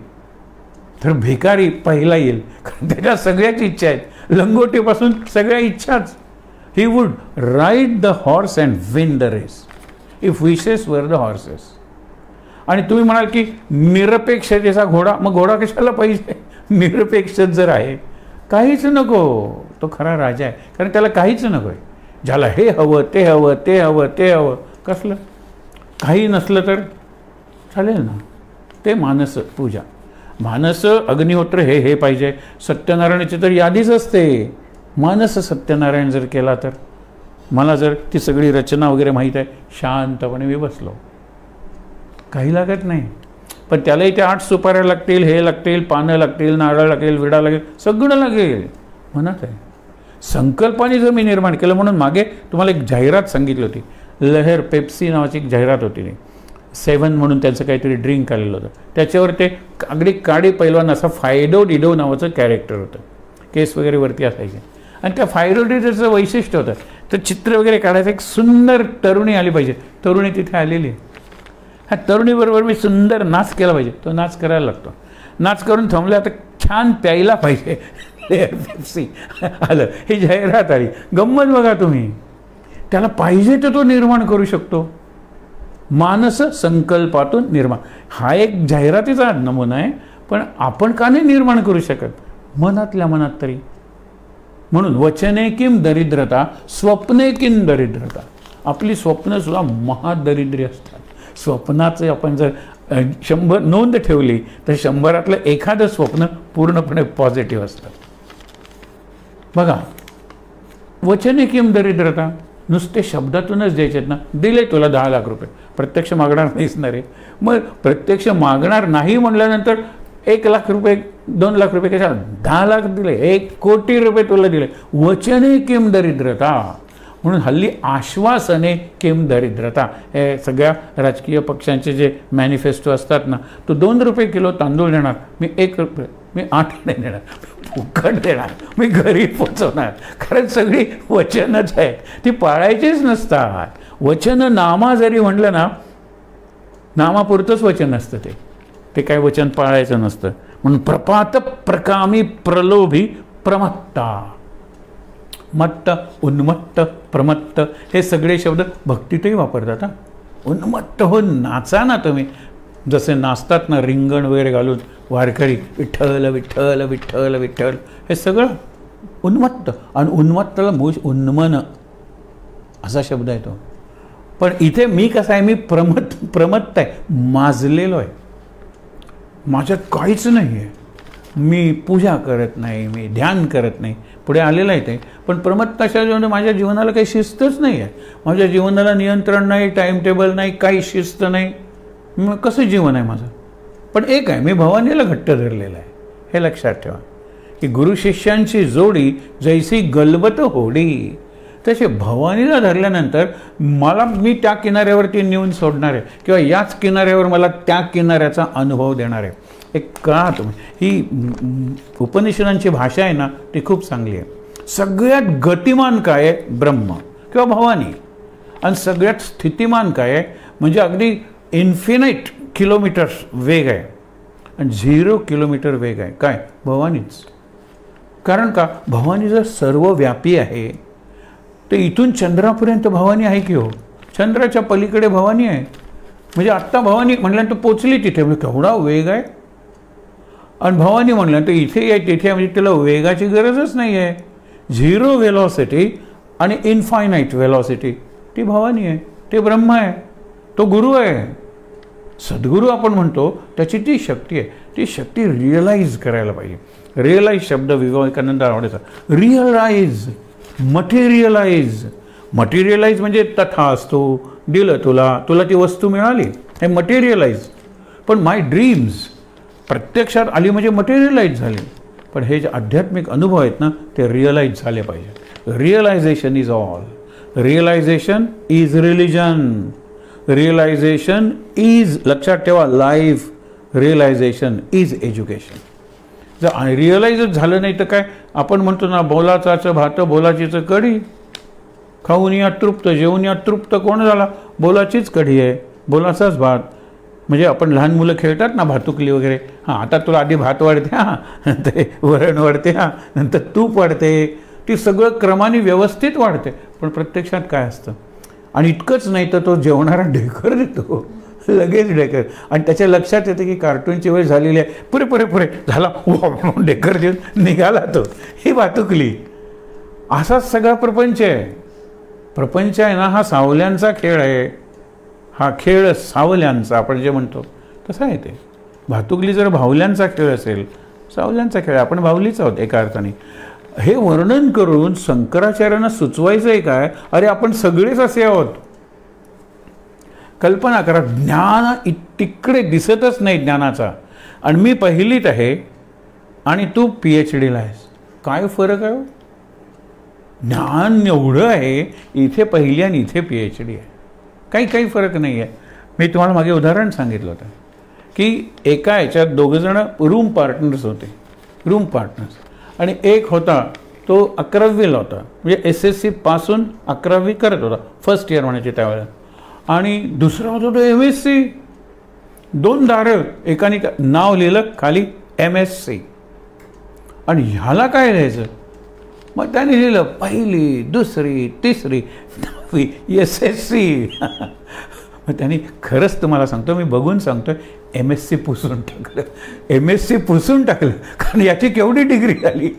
तर भिकारी पहिला येईल. कारण त्याच्या सगळ्याच इच्छा आहेत. लंगोटीपासून सगळ्या इच्छाच. He would ride the horse and win the race if wishes were the horses आणि तुम्ही म्हणाल की निरपेक्षतेचा घोडा मग घोडा कशाला पाहिजे? निरपेक्ष जर आहे काहीच नको. तो खरा राजा आहे. कारण त्याला काहीच नको आहे. ज्याला हे हवं ते हवं ते हवं ते हवं. कसलं? काही नसलं तर चालेल ना. ते मानस पूजा. मानस अग्निहोत्र हे हे पाहिजे. सत्यनारायणाची तर यादीच असते. मानस सत्यनारायण जर केला तर. मला जर ती सगळी रचना वगैरे माहीत आहे शांतपणे मी बसलो. काही लागत नाही. पण त्यालाही ते आठ सुपाऱ्या लागतील हे लागतील पानं लागतील नारळ लागेल विडा लागेल सगळं लागेल. मनात आहे. संकल्पाने जर मी निर्माण केलं म्हणून मागे तुम्हाला एक जाहिरात सांगितली होती. लहर पेप्सी नावाची एक जाहिरात होती ती. सेवन म्हणून त्यांचं काहीतरी ड्रिंक आलेलं होतं. त्याच्यावर ते अगदी काडी पैलवान असा फायडो डिडो नावाचं कॅरेक्टर होतं. केस वगैरे वरती असायचे. आणि त्या फायडो डिडोचं वैशिष्ट्य होतं. तर चित्र वगैरे काढायचं एक सुंदर तरुणी आली पाहिजे. तरुणी तिथे आलेली. आहे ह्या तरुणीबरोबर मी सुंदर नाच केला पाहिजे. तो नाच करायला लागतो. नाच करून थांबले आता छान प्यायला पाहिजे. पेप्सी आलं. ही जाहिरात आली. गंमत बघा तुम्ही. त्याला पाहिजे तर तो निर्माण करू शकतो. मानस संकल्पातून निर्माण. हा एक जाहिरातीचा नमुना आहे पण आपण का नाही निर्माण करू शकत? मनातल्या मनात तरी. म्हणून वचने किम दरिद्रता स्वप्ने किम दरिद्रता. आपली स्वप्नसुद्धा महादरिद्री असतात. स्वप्नाचं आपण जर शंभर नोंद ठेवली तर शंभरातलं एखादं स्वप्न पूर्णपणे पॉझिटिव्ह असतं. बघा वचने किम दरिद्रता? नुसते शब्दातूनच द्यायचे आहेत ना. दिले तुला दहा लाख रुपये. प्रत्यक्ष मागणार नाहीच ना रे. मग प्रत्यक्ष मागणार नाही म्हणल्यानंतर एक लाख रुपये दोन लाख रुपये कशा दहा लाख दिले. एक कोटी रुपये तुला दिले. वचने किम दरिद्रता? म्हणून हल्ली आश्वासने किम दरिद्रता. हे सगळ्या राजकीय पक्षांचे जे मॅनिफेस्टो असतात ना तो दोन रुपये किलो तांदूळ देणार. मी एक रुपये मी आठ नाही देणार. फुकट देणार. मी घरी पोचवणार. कारण सगळी वचनच आहेत. ती पाळायचीच नसतात. वचन नामा जरी म्हटलं ना नामापुरतंच वचन असतं ते. ते काय वचन पाळायचं नसतं. म्हणून प्रपात प्रकामी प्रलोभी प्रमत्ता. मत्त उन्मत्त प्रमत्त हे सगळे शब्द भक्तीतही वापरतात हा. उन्मत्त हो नाचा ना तुम्ही. जसे नाचतात ना रिंगण वगैरे घालून वारकरी विठ्ठल विठ्ठल विठ्ठल विठ्ठल. हे सगळं उन्मत्त. आणि उन्मत्तला मूळ उन्मन. असा शब्द आहे तो. पण इथे मी कसा आहे? मी प्रमत प्रमत्त आहे. माजलेलो आहे. माझ्यात काहीच नाही आहे मी पूजा करत नाही मी ध्यान करत नाही. पुढे आलेलं आहे ते. पण प्रमत्त अशा जीवन माझ्या जीवनाला काही शिस्तच नाही आहे माझ्या जीवनाला नियंत्रण नाही टाईम टेबल नाही काही शिस्त नाही. मग कसं जीवन आहे माझं? पण एक आहे मी भवानीला घट्ट धरलेलं आहे. हे लक्षात ठेवा. की गुरु शिष्यांची जोडी जैसी गलबत होडी. तसे भवानीला धरल्यानंतर मला मी त्या किनाऱ्यावरती नेऊन सोडणार आहे किंवा याच किनाऱ्यावर मला त्या किनाऱ्याचा अनुभव देणार आहे. एक कळा तुम्ही. ही उपनिषदांची भाषा आहे ना ती खूप चांगली आहे. सगळ्यात गतिमान काय आहे? ब्रह्म किंवा भवानी. आणि सगळ्यात स्थितिमान काय आहे? म्हणजे अगदी इन्फिनाईट किलोमीटर्स वेग आहे. आणि झिरो किलोमीटर वेग आहे. काय? भवानीच. कारण का? भवानी जर सर्वव्यापी आहे तर इथून चंद्रापर्यंत भवानी आहे की हो? चंद्राच्या पलीकडे भवानी आहे. म्हणजे आत्ता भवानी म्हटल्यानंतर पोचली तिथे. म्हणजे केवढा वेग आहे. आणि भवानी म्हटल्यानंतर इथे आहे तिथे म्हणजे तिला वेगाची गरजच नाही आहे झिरो वेलॉसिटी आणि इनफायनाईट वेलॉसिटी ती भवानी आहे. ते ब्रह्म आहे. तो गुरु आहे. सद्गुरू आपण म्हणतो त्याची ती शक्ती आहे. ती शक्ती रिअलाईज करायला पाहिजे. रिअलाईज शब्द विवेकानंद आवडायचा रिअलाईज मटेरियलाईज मटेरियलाईज म्हणजे तथा असतो दिलं तुला तुला ती वस्तू मिळाली हे मटेरियलाईज पण माय ड्रीम्स प्रत्यक्षात आली म्हणजे मटेरियलाईज झाली. पण हे जे आध्यात्मिक अनुभव आहेत ना ते रिअलाईज झाले पाहिजे. Realisation is all realisation is religion realisation is लक्षात ठेवा लाईफ रिअलायझेशन इज एज्युकेशन जर रिअलाईजच झालं नाही तर काय? आपण म्हणतो ना बोलाचाचं भात बोलाचीचं कढी. खाऊन या तृप्त जेवून या तृप्त कोण झाला? बोलाचीच कढी आहे बोलाचाच भात. म्हणजे आपण लहान मुलं खेळतात ना भातुकली वगैरे. हां आता तुला आधी भात वाढते हां. ते वरण वाढते हां. नंतर तूप वाढते. ती सगळं क्रमाने व्यवस्थित वाढते. पण प्रत्यक्षात काय असतं? आणि इतकंच नाही तर तो जेवणारा ढेकर देतो. लगेच ढेकर आणि त्याच्या लक्षात येतं की कार्टूनची वेळ झालेली आहे. पुरे पुरे पुरे. झाला. म्हणून ढेकर देऊन निघाला तो. ही वाहतुकली. असाच सगळा प्रपंच आहे. प्रपंच आहे ना हा सावल्यांचा खेळ आहे. हा खेळ सावल्यांचा आपण जे म्हणतो तसा आहे ते. भातुकली जर भावल्यांचा खेळ असेल सावल्यांचा खेळ आपण भावलीच आहोत एका अर्थाने. हे वर्णन करून शंकराचार्यांना सुचवायचं आहे काय? अरे आपण सगळेच असे आहोत. कल्पना करा ज्ञान इ तिकडे दिसतच नाही ज्ञानाचा. आणि मी पहिलीत आहे आणि तू पी एच डीला आहेस. काय फरक आहे हो? ज्ञान एवढं आहे इथे पहिली आणि इथे पी एच डी आहे. काही काही फरक नाही आहे मी तुम्हाला मागे उदाहरण सांगितलं होतं की एका याच्यात दोघंजणं रूम पार्टनर्स होते. रूम पार्टनर्स आणि एक होता तो अकरावीला होता. म्हणजे एस एस सी पासून अकरावी करत होता. फर्स्ट इयर म्हणायचे त्यावेळेला. आणि दुसरा होता तो एम एस सी दोन दारं एकाने नाव लिहिलं खाली एम एस सी आणि ह्याला काय लिहायचं? मग त्याने लिहिलं पहिली दुसरी तिसरी दहावी एस एस सी मग त्यांनी खरंच तुम्हाला सांगतो मी बघून सांगतो एम एस सी पुसून टाकलं. एम एस सी पुसून टाकलं कारण याची केवढी डिग्री आली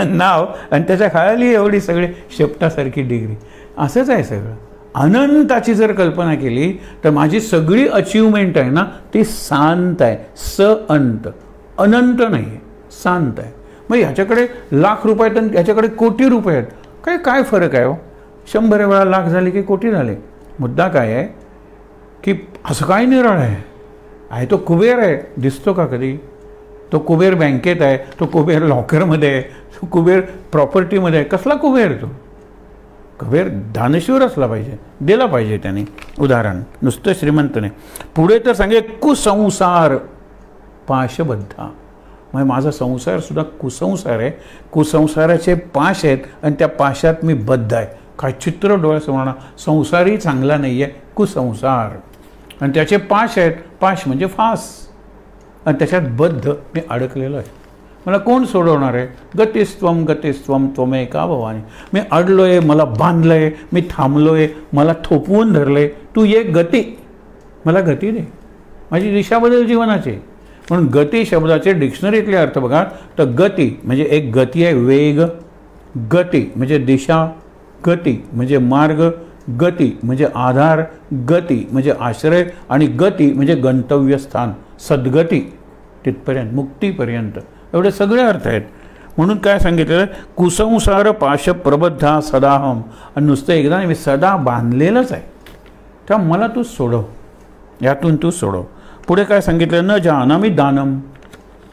नाव आणि त्याच्याखाली एवढी सगळी शेपटासारखी डिग्री असंच आहे सगळं. अनंताची जर कल्पना केली तर माझी सगळी अचिव्हमेंट आहे ना ती शांत आहे स अंत अनंत नाही आहे शांत आहे. मग ह्याच्याकडे लाख रुपये आहेत आणि ह्याच्याकडे कोटी रुपये आहेत. काय काय फरक आहे हो? शंभर वेळा लाख झाले की कोटी झाले? मुद्दा काय आहे? की असं काय निराळ आहे? आहे तो कुबेर आहे. दिसतो का कधी? तो कुबेर बँकेत आहे तो कुबेर लॉकरमध्ये आहे तो कुबेर प्रॉपर्टीमध्ये आहे. कसला कुबेर तो? कुबेर दानशूर असला पाहिजे दिला पाहिजे त्याने. उदाहरण नुसतं श्रीमंत नाही पुढे तर सांगे कुसंसार पाशबद्धा. मग माझा संसारसुद्धा कुसंसार आहे. कुसंसाराचे पाश आहेत आणि त्या पाशात मी बद्ध आहे. काय चित्र डोळ्यासमोर संसारही चांगला नाही आहे कुसंसार. आणि त्याचे पाश आहेत. पाश म्हणजे फास. आणि त्याच्यात बद्ध मी अडकलेलो आहे. मला कोण सोडवणार आहे? गतिस्त्वम गतिस्त्वम त्वमेका भवानी. मी अडलोय मला बांधलंय मी थांबलोय मला थोपवून धरलंय. तू ये गती. मला गती दे. माझी दिशा बदल जीवनाची. म्हणून गती शब्दाचे डिक्शनरीतले अर्थ बघा. तर गती म्हणजे एक गती आहे वेग. गती म्हणजे दिशा. गती म्हणजे मार्ग. गती म्हणजे आधार गती म्हणजे आश्रय आणि गती म्हणजे गंतव्यस्थान. सद्गती तिथपर्यंत मुक्तीपर्यंत. एवढे सगळे अर्थ आहेत. म्हणून काय सांगितलेलं कुसंसार पाश प्रबद्धा सदाहम. आणि नुसतं एकदा मी सदा बांधलेलंच आहे. तेव्हा मला तू सोडव. यातून तू सोडव. पुढे काय सांगितलं? न जाना मी दानम.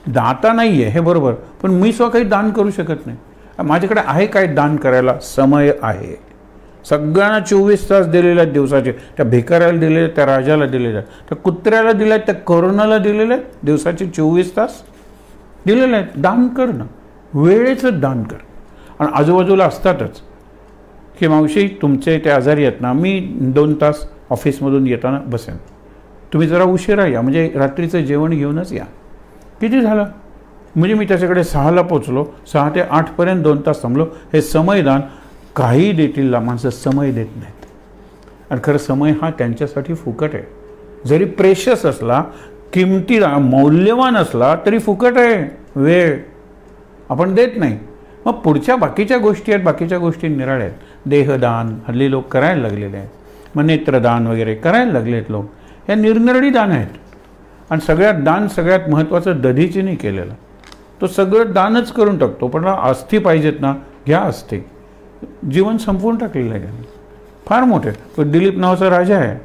दाता नाही आहे हे बरोबर. पण मी स्व काही दान करू शकत नाही. माझ्याकडे आहे काय दान करायला? समय आहे. सगळ्यांना चोवीस तास दिलेले आहेत दिवसाचे. त्या भिकाऱ्याला दिलेले आहेत, त्या राजाला दिलेले आहेत. त्या कुत्र्याला दिले आहेत त्या करोनाला दिलेले आहेत. दिवसाचे चोवीस तास दिलेले आहेत. दान करणं ना वेळेचं दान कर आणि आजूबाजूला असतातच की मावशी तुमचे ते आजारी आहेत ना मी दोन तास ऑफिसमधून येताना बसेन. तुम्ही जरा उशिरा या म्हणजे रात्रीचं जेवण घेऊनच या. किती झालं? म्हणजे मी त्याच्याकडे सहाला पोचलो सहा ते आठपर्यंत दोन तास थांबलो. हे समयदान काही डेटीला माणसं समय देत नाहीत. आणि खरं समय हा त्यांच्यासाठी फुकट आहे. जरी प्रेशस असला किमती मौल्यवान असला तरी फुकट आहे. वेळ. आपण देत नाही. मग पुढच्या बाकीच्या गोष्टी आहेत बाकीच्या गोष्टी निराळ्या आहेत. देहदान हल्ली लोक करायला लागलेले आहेत. मग नेत्रदान वगैरे करायला लागले आहेत लोक. ह्या निरनिरळी दान आहेत. आणि सगळ्यात दान सगळ्यात महत्त्वाचं दधीचीने केलेलं. तो सगळं दानच करून टाकतो पण अस्थी पाहिजेत ना घ्या अस्थी जीवन संपवून टाकलेलं आहे. फार मोठे तो दिलीप नावाचा राजा आहे.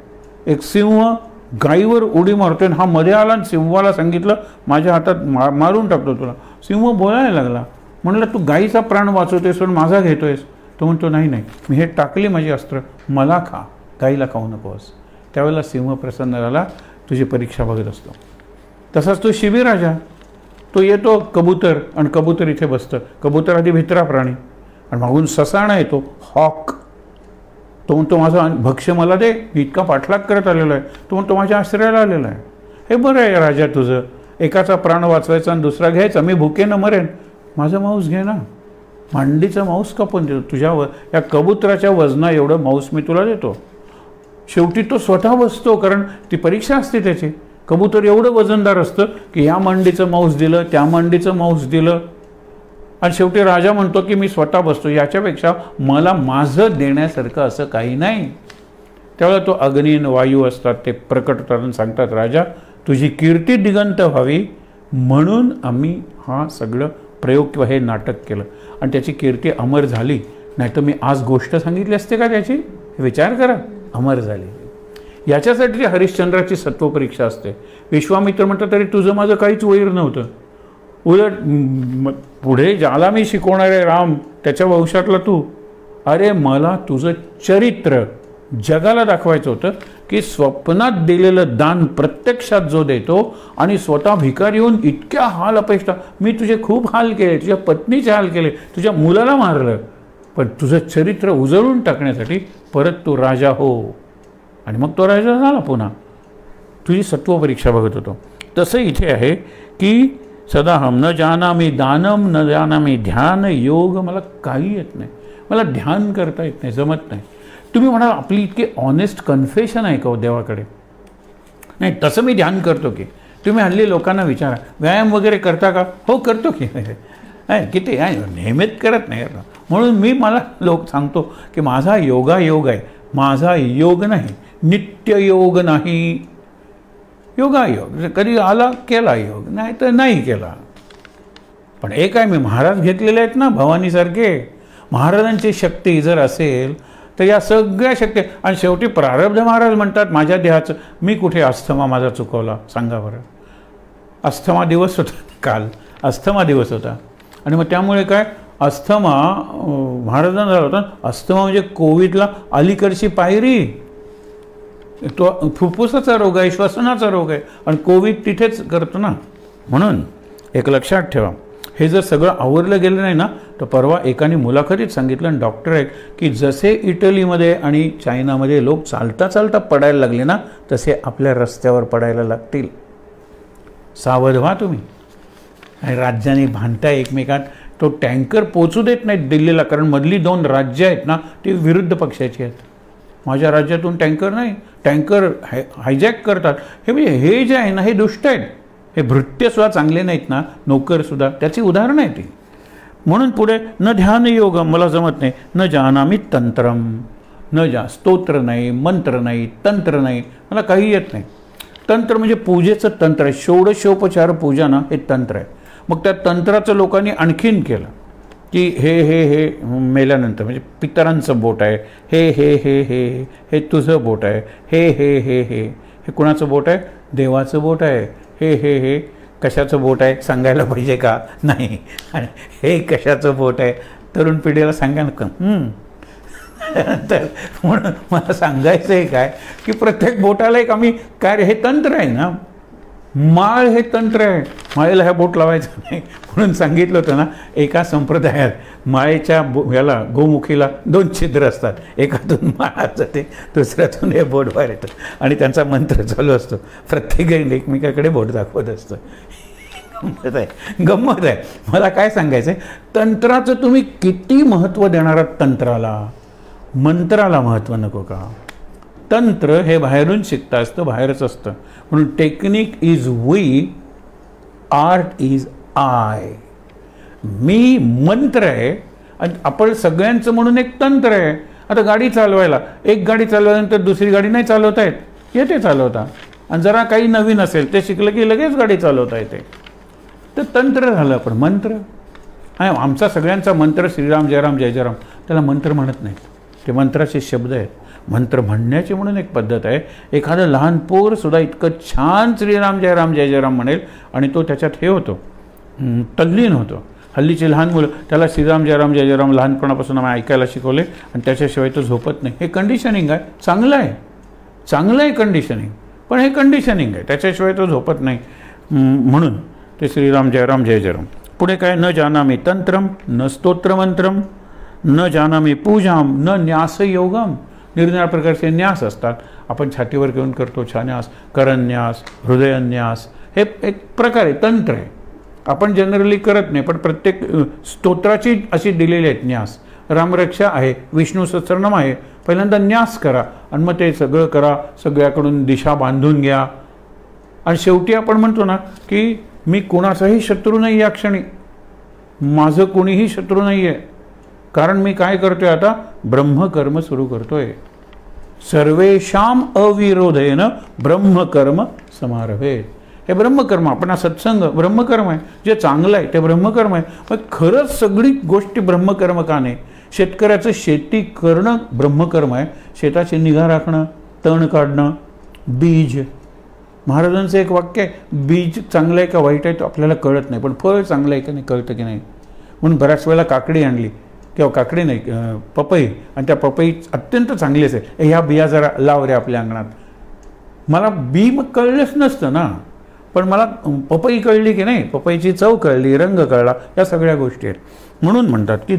एक सिंह गाईवर उडी मारतोय आणि हा मध्ये आला आणि सिंहाला सांगितलं माझ्या हातात मा मारून टाकतो तुला. सिंह बोलायला लागला. म्हणलं तू गाईचा प्राण वाचवतोयस पण माझा घेतोयस. तो म्हणतो नाही नाही. मी हे टाकली माझी अस्त्र. मला खा. गाईला खाऊ नकोस. त्यावेळेला सिंह प्रसन्न झाला. तुझी परीक्षा बघत असतो. तसाच तो शिबिराजा तो येतो कबूतर आणि कबूतर इथे बसतं. कबूतर आधी भित्रा प्राणी. आणि मागून ससाणा येतो. हॉक. तो म्हणतो माझा भक्ष्य मला दे. मी इतका पाठलाग करत आलेलो आहे. तो म्हणतो माझ्या आश्रयाला आलेला आहे. हे बरं आहे राजा तुझं. एकाचा प्राण वाचवायचा आणि दुसरा घ्यायचा. मी भुकेनं मरेन. माझं मांस घे ना. मांडीचं मांस कापून देतो. तुझ्या व या कबुतराच्या वजना एवढं मांस मी तुला देतो. शेवटी तो स्वतः बसतो कारण ती परीक्षा असते त्याची. कबूतर एवढं वजनदार असतं की या मांडीचं मांस दिलं त्या मांडीचं मांस दिलं. आणि शेवटी राजा म्हणतो की मी स्वतः बसतो. याच्यापेक्षा मला माझं देण्यासारखं असं काही नाही. त्यावेळेला तो अग्नी आणि वायू असतात ते प्रकट करून आणि सांगतात राजा तुझी कीर्ती दिगंत व्हावी. म्हणून आम्ही हा सगळं प्रयोग किंवा हे नाटक केलं. आणि त्याची कीर्ती अमर झाली. नाही तर मी आज गोष्ट सांगितली असते का त्याची? विचार करा. अमर झाली. याच्यासाठी हरिश्चंद्राची सत्वपरीक्षा असते. विश्वामित्र म्हटलं तरी तुझं माझं काहीच वैर नव्हतं. उलट पुढे ज्याला मी शिकवणार आहे राम त्याच्या वंशातला तू. अरे मला तुझं चरित्र जगाला दाखवायचं होतं की स्वप्नात दिलेलं दान प्रत्यक्षात जो देतो आणि स्वतः भिकार येऊन इतक्या हाल अपेक्षा मी तुझे खूप हाल केले तुझ्या पत्नीचे हाल केले तुझ्या मुलाला मारलं. पण तुझं चरित्र उजळून टाकण्यासाठी परत तू राजा हो. आणि मग तो राजा झाला पुन्हा. तुझी सत्व परीक्षा बघत होतो. तसं इथे आहे की सदाहम न जाना मी दानम न जाना मी ध्यान योग मला काही येत नाही. मला ध्यान करता येत नाही जमत नाही. तुम्ही म्हणाल आपली इतकी ऑनेस्ट कन्फेशन आहे का हो देवाकडे? नाही तसं मी ध्यान करतो की. तुम्ही हल्ली लोकांना विचारा व्यायाम वगैरे करता का? हो करतो की. आहे किती? आहे नेहमीच करत नाही. म्हणून मी मला लोक सांगतो की माझा योगा योग आहे. माझा योग नाही. नित्य योग नाही. योगा योग. कधी आला केला योग. नाही तर नाही केला. पण एक आहे मी महाराज घेतलेले आहेत ना भवानीसारखे? महाराजांची शक्ती जर असेल तर या सगळ्या शक्ती. आणि शेवटी प्रारब्ध महाराज म्हणतात माझ्या देहाचं मी कुठे अस्थमा माझा चुकवला? सांगा बरं. अस्थमा दिवस होता काल. अस्थमा दिवस होता. आणि मग त्यामुळे काय? अस्थमा महाराजांना झाला होता. अस्थमा म्हणजे कोविडला अलीकडची पायरी. तो फुफ्फुसाचा रोग आहे श्वसनाचा रोग आहे आणि कोविड तिथेच करतो ना. म्हणून एक लक्षात ठेवा. हे जर सगळं आवरलं गेलं नाही ना तर परवा एकाने मुलाखतीत सांगितलं आणि डॉक्टर आहेत की जसे इटलीमध्ये आणि चायनामध्ये लोक चालता चालता पडायला लागले ना तसे आपल्या रस्त्यावर पडायला लागतील. सावध व्हा तुम्ही. आणि राज्याने भांडता एकमेकात तो टँकर पोचू देत नाहीत दिल्लीला कारण मधली दोन राज्य आहेत ना ती विरुद्ध पक्षाची आहेत. माझ्या राज्यातून टँकर नाही टँकर हाय हायजॅक करतात. हे म्हणजे हे जे आहे ना हे दुष्ट आहेत. हे भृत्यसुद्धा चांगले नाहीत ना नोकरसुद्धा त्याची उदाहरणं आहे ती. म्हणून पुढे न ध्यान योग मला जमत नाही. न जानामी तंत्रम. न जा स्तोत्र नाही मंत्र नाही तंत्र नाही. मला काही येत नाही. तंत्र म्हणजे पूजेचं तंत्र आहे. षोडशोपचार पूजा ना हे तंत्र आहे. मग त्या तंत्राचं लोकांनी आणखीन केलं. की हे हे हे मेल्यानंतर म्हणजे पितरांचं बोट आहे. हे हे हे हे हे तुझं बोट आहे. हे हे हे हे हे कुणाचं बोट आहे? देवाचं बोट आहे. हे हे हे कशाचं बोट आहे? सांगायला पाहिजे का? नाही. आणि हे कशाचं बोट आहे? तरुण पिढीला सांगायला का तर म्हणून मला सांगायचं आहे काय? की प्रत्येक बोटाला एक आम्ही काय रे, हे तंत्र आहे ना. माळ हे तंत्र आहे. माळेला ह्या बोट लावायचं नाही. म्हणून सांगितलं होतं ना एका संप्रदायात माळेच्या बो याला गोमुखीला दोन छिद्र असतात. एकातून माळ जाते दुसऱ्यातून हे बोट बाहेर येतं. आणि त्यांचा मंत्र चालू असतो. प्रत्येकजण एकमेकाकडे बोट दाखवत असतं. गंमत आहे. गंमत आहे. मला काय सांगायचं आहे तंत्राचं तुम्ही किती महत्त्व देणार आहात तंत्राला? मंत्राला महत्त्व नको का? तंत्र हे बाहेरून शिकता असतं बाहेरच असतं. म्हणून technique is we art is I. मी मंत्र आहे आणि आपण सगळ्यांचं म्हणून एक तंत्र आहे. आता गाडी चालवायला एक गाडी चालवल्यानंतर दुसरी गाडी नाही चालवता येत येते चालवता. आणि जरा काही नवीन असेल ते शिकलं की लगेच गाडी चालवता येते. तर तंत्र झालं आपण मंत्र. आणि आमचा सगळ्यांचा मंत्र श्रीराम जयराम जय जयराम त्याला मंत्र म्हणत नाहीत. ते मंत्राचे शब्द आहेत. मंत्र म्हणण्याची म्हणून एक पद्धत आहे. एखादं लहान पोर सुद्धा इतकं छान श्रीराम जयराम जय जयराम म्हणेल आणि तो त्याच्यात हे होतो. तल्लीन होतो. हल्लीचे लहान मुलं त्याला श्रीराम जयराम जय जयराम लहानपणापासून आम्ही ऐकायला शिकवले आणि त्याच्याशिवाय तो झोपत नाही. हे कंडिशनिंग आहे. चांगलं आहे. चांगलं आहे कंडिशनिंग पण हे कंडिशनिंग आहे. त्याच्याशिवाय तो झोपत नाही. म्हणून ते श्रीराम जयराम जय जयराम. पुढे काय? न जानामी तंत्रम न स्तोत्रमंत्रम न जानामी पूजाम न न्यासयोगम. निरनिराळ्या प्रकारचे न्यास असतात. आपण छातीवर घेऊन करतो छान्यास करन्यास हृदयन्यास. हे एक प्रकारे तंत्र आहे. आपण जनरली करत नाही पण प्रत्येक स्तोत्राची अशी दिलेली आहेत न्यास. रामरक्षा आहे विष्णू सत्सरणम आहे. पहिल्यांदा न्यास करा आणि मग ते सगळं करा सगळ्याकडून दिशा बांधून घ्या. आणि शेवटी आपण म्हणतो ना की मी कोणाचाही शत्रू नाही या क्षणी. माझं कोणीही शत्रू नाही आहे कारण मी काय करतोय आता? ब्रह्मकर्म सुरू करतोय. सर्वेशाम अविरोधेन ब्रह्मकर्म समारभेत हे ब्रह्मकर्म आपण हा सत्संग ब्रह्मकर्म आहे. जे चांगलं आहे ते ब्रह्मकर्म आहे. मग खरंच सगळी गोष्टी ब्रह्मकर्म का नाही? शेतकऱ्याचं शेती करणं ब्रह्मकर्म आहे. शेताची निगा राखणं तण काढणं बीज. महाराजांचं एक वाक्य आहे बीज चांगलं आहे का वाईट आहे तो आपल्याला कळत नाही. पण फळ चांगलं आहे का नाही कळतं की नाही? म्हणून बऱ्याच वेळेला काकडी आणली. किंवा काकडी नाही पपई आणि त्या पपई अत्यंत चांगलीच आहे. ह्या बिया जरा लाव रे आपल्या अंगणात. मला बी मग कळलंच नसतं ना. पण मला पपई कळली की नाही पपईची चव कळली रंग कळला या सगळ्या गोष्टी आहेत. म्हणून म्हणतात की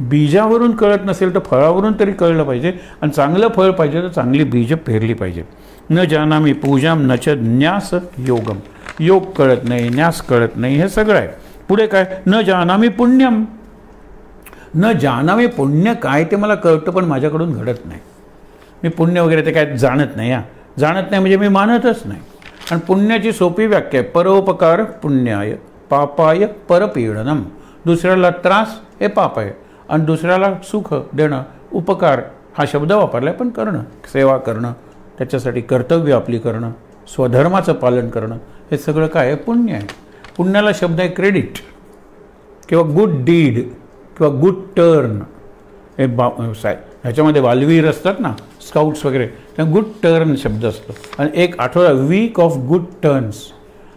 बीजावरून कळत नसेल तर फळावरून तरी कळलं पाहिजे आणि चांगलं फळ पाहिजे तर चांगली बीज पेरली पाहिजे. न जानामी पूजाम न च न्यास योगम. योग कळत नाही न्यास कळत नाही हे सगळं आहे. पुढे काय? न जानामी पुण्यम. न जाणावे म्हणजे पुण्य काय ते मला कळतं पण माझ्याकडून घडत नाही. मी पुण्य वगैरे ते काय जाणत नाही या जाणत नाही म्हणजे मी मानतच नाही. आणि पुण्याची सोपी व्याख्या आहे परोपकार पुण्याय पापाय परपीडनम. दुसऱ्याला त्रास हे पाप आहे आणि दुसऱ्याला सुख देणं उपकार हा शब्द वापरला आहे पण करणं सेवा करणं त्याच्यासाठी कर्तव्य आपली करणं स्वधर्माचं पालन करणं हे सगळं काय आहे? पुण्य आहे. पुण्याला शब्द आहे क्रेडिट किंवा गुड डीड. किंवा गुड टर्न. हे बा साय ह्याच्यामध्ये वालवीर असतात ना स्काउट्स वगैरे त्या गुड टर्न शब्द असतो. आणि एक आठवडा वीक ऑफ गुड टर्न्स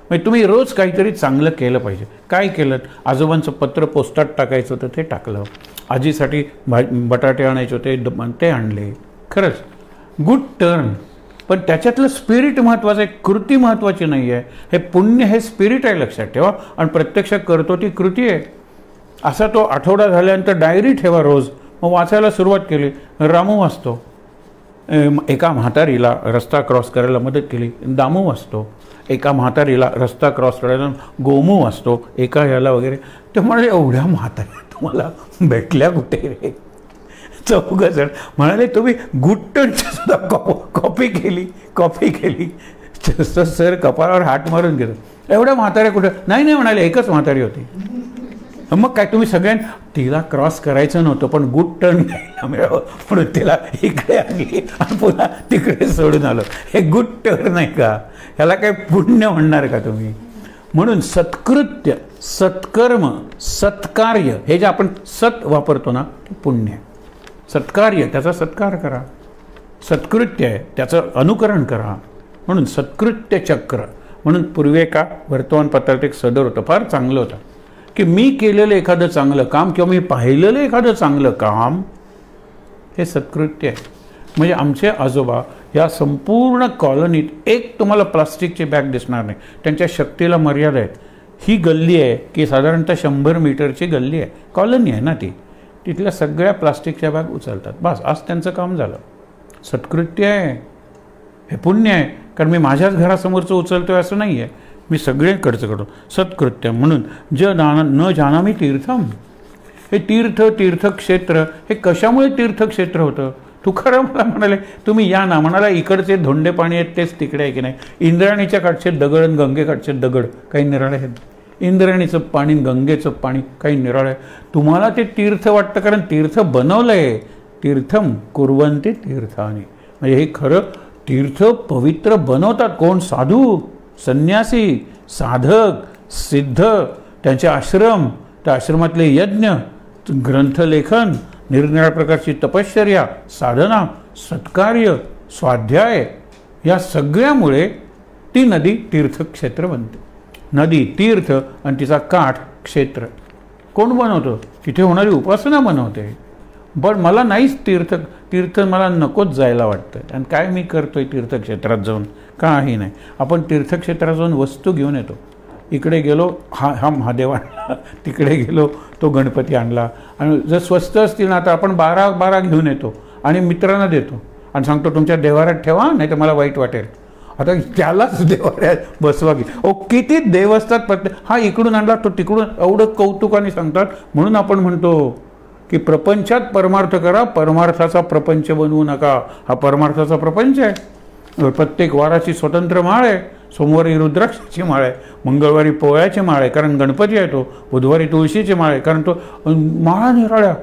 म्हणजे तुम्ही रोज काहीतरी चांगलं केलं पाहिजे. काय केलं? आजोबांचं पत्र पोस्टात टाकायचं होतं ते टाकलं. आजीसाठी भा बटाटे आणायचे होते ते आणले. खरंच. गुड टर्न पण त्याच्यातलं स्पिरिट महत्त्वाचं आहे कृती महत्त्वाची नाही आहे हे पुण्य हे स्पिरिट आहे लक्षात ठेवा. आणि प्रत्यक्ष करतो ती कृती आहे. असा तो आठवडा झाल्यानंतर डायरी ठेवा रोज. मग वाचायला सुरुवात केली. रामू वाचतो. एका म्हातारीला रस्ता क्रॉस करायला मदत केली. दामू वाचतो. एका म्हातारीला रस्ता क्रॉस करायला गोमू वाचतो. एका ह्याला वगैरे. ते म्हणाले एवढ्या म्हाताऱ्या तुम्हाला भेटल्या कुठे रे? चौघ जण म्हणाले तुम्ही गुट्टणची सुद्धा कॉ कॉपी केली कॉपी केली. सर कपाळावर हात मारून गेलं. एवढ्या म्हाताऱ्या कुठं? नाही नाही म्हणाले एकच म्हातारी होती. मग काय तुम्ही सगळ्यांनी तिला क्रॉस करायचं नव्हतं पण गुड टर्न घ्यायला मिळावं म्हणून तिला इकडे आणली आणि पुन्हा तिकडे सोडून आलं. हे गुड टर्न नाही का? ह्याला काय पुण्य म्हणणार का तुम्ही? म्हणून सत्कृत्य सत्कर्म सत्कार्य हे जे आपण सत वापरतो ना ते पुण्य. सत्कार्य त्याचा सत्कार करा. सत्कृत्य आहे त्याचं अनुकरण करा. म्हणून सत्कृत्य चक्र. म्हणून पूर्वी एका वर्तमानपत्रात एक सदर होतं फार चांगलं होतं. की मी केलेलं एखादं चांगलं काम किंवा मी पाहिलेलं एखादं चांगलं काम हे सत्कृत्य आहे. म्हणजे आमचे आजोबा या संपूर्ण कॉलनीत एक तुम्हाला प्लास्टिकची बॅग दिसणार नाही. त्यांच्या शक्तीला मर्यादा आहेत. ही गल्ली आहे की साधारणतः शंभर मीटरची गल्ली आहे. कॉलनी आहे ना ती. तिथल्या सगळ्या प्लास्टिकच्या बॅग उचलतात. बस आज त्यांचं काम झालं. सत्कृत्य आहे. हे पुण्य आहे. कारण मी माझ्याच घरासमोरचं उचलतो आहे असं नाही आहे मी सगळेकडचं करतो सत्कृत्य म्हणून. ज नाना न जानामी तीर्थम. हे तीर्थ तीर्थक्षेत्र हे कशामुळे तीर्थक्षेत्र होतं? तुकाराम मला म्हणाले तुम्ही या ना म्हणाला इकडचे धोंडे पाणी आहेत तेच तिकडे आहे की नाही? इंद्राणीच्या काठचे दगड आणि गंगेकाठचे दगड काही निराळे आहेत. इंद्राणीचं पाणी आणि गंगेचं पाणी काही निराळ. आहे तुम्हाला ते तीर्थ वाटतं कारण तीर्थ बनवलं आहे तीर्थम कुर्वंती तीर्थाने. म्हणजे हे खरं तीर्थ पवित्र बनवतात. कोण? साधू. संन्यासी साधक सिद्ध त्यांचे आश्रम त्या आश्रमातले यज्ञ ग्रंथलेखन निरनिराळ्या प्रकारची तपश्चर्या साधना सत्कार्य स्वाध्याय या सगळ्यामुळे ती नदी तीर्थक्षेत्र बनते. नदी तीर्थ आणि तिचा काठ क्षेत्र. कोण बनवतं? तिथे होणारी उपासना बनवते. पण मला नाहीच तीर्थ तीर्थ मला नकोच जायला वाटतं आणि काय मी करतोय तीर्थक्षेत्रात जाऊन? काही नाही. आपण तीर्थक्षेत्रात जाऊन वस्तू घेऊन येतो. इकडे गेलो हा हा महादेव आणला तिकडे गेलो तो गणपती आणला. आणि जर स्वस्त असतील ना तर आपण बारा बारा घेऊन येतो आणि मित्रांना देतो. आणि सांगतो तुमच्या देवाऱ्यात ठेवा नाही तर मला वाईट वाटेल. आता त्यालाच देवाऱ्यात बसवा की. ओ किती देव असतात प्रत्येक हा इकडून आणला तो तिकडून एवढं कौतुकाने सांगतात. म्हणून आपण म्हणतो की प्रपंचात परमार्थ करा परमार्थाचा प्रपंच बनवू नका. हा परमार्थाचा प्रपंच आहे. प्रत्येक वाराची स्वतंत्र माळ आहे. सोमवारी रुद्राक्षाची माळ आहे. मंगळवारी पोळ्याची माळ आहे. कारण गणपती आहे तो. बुधवारी तुळशीची माळ आहे. कारण तो माळा निराळ्या.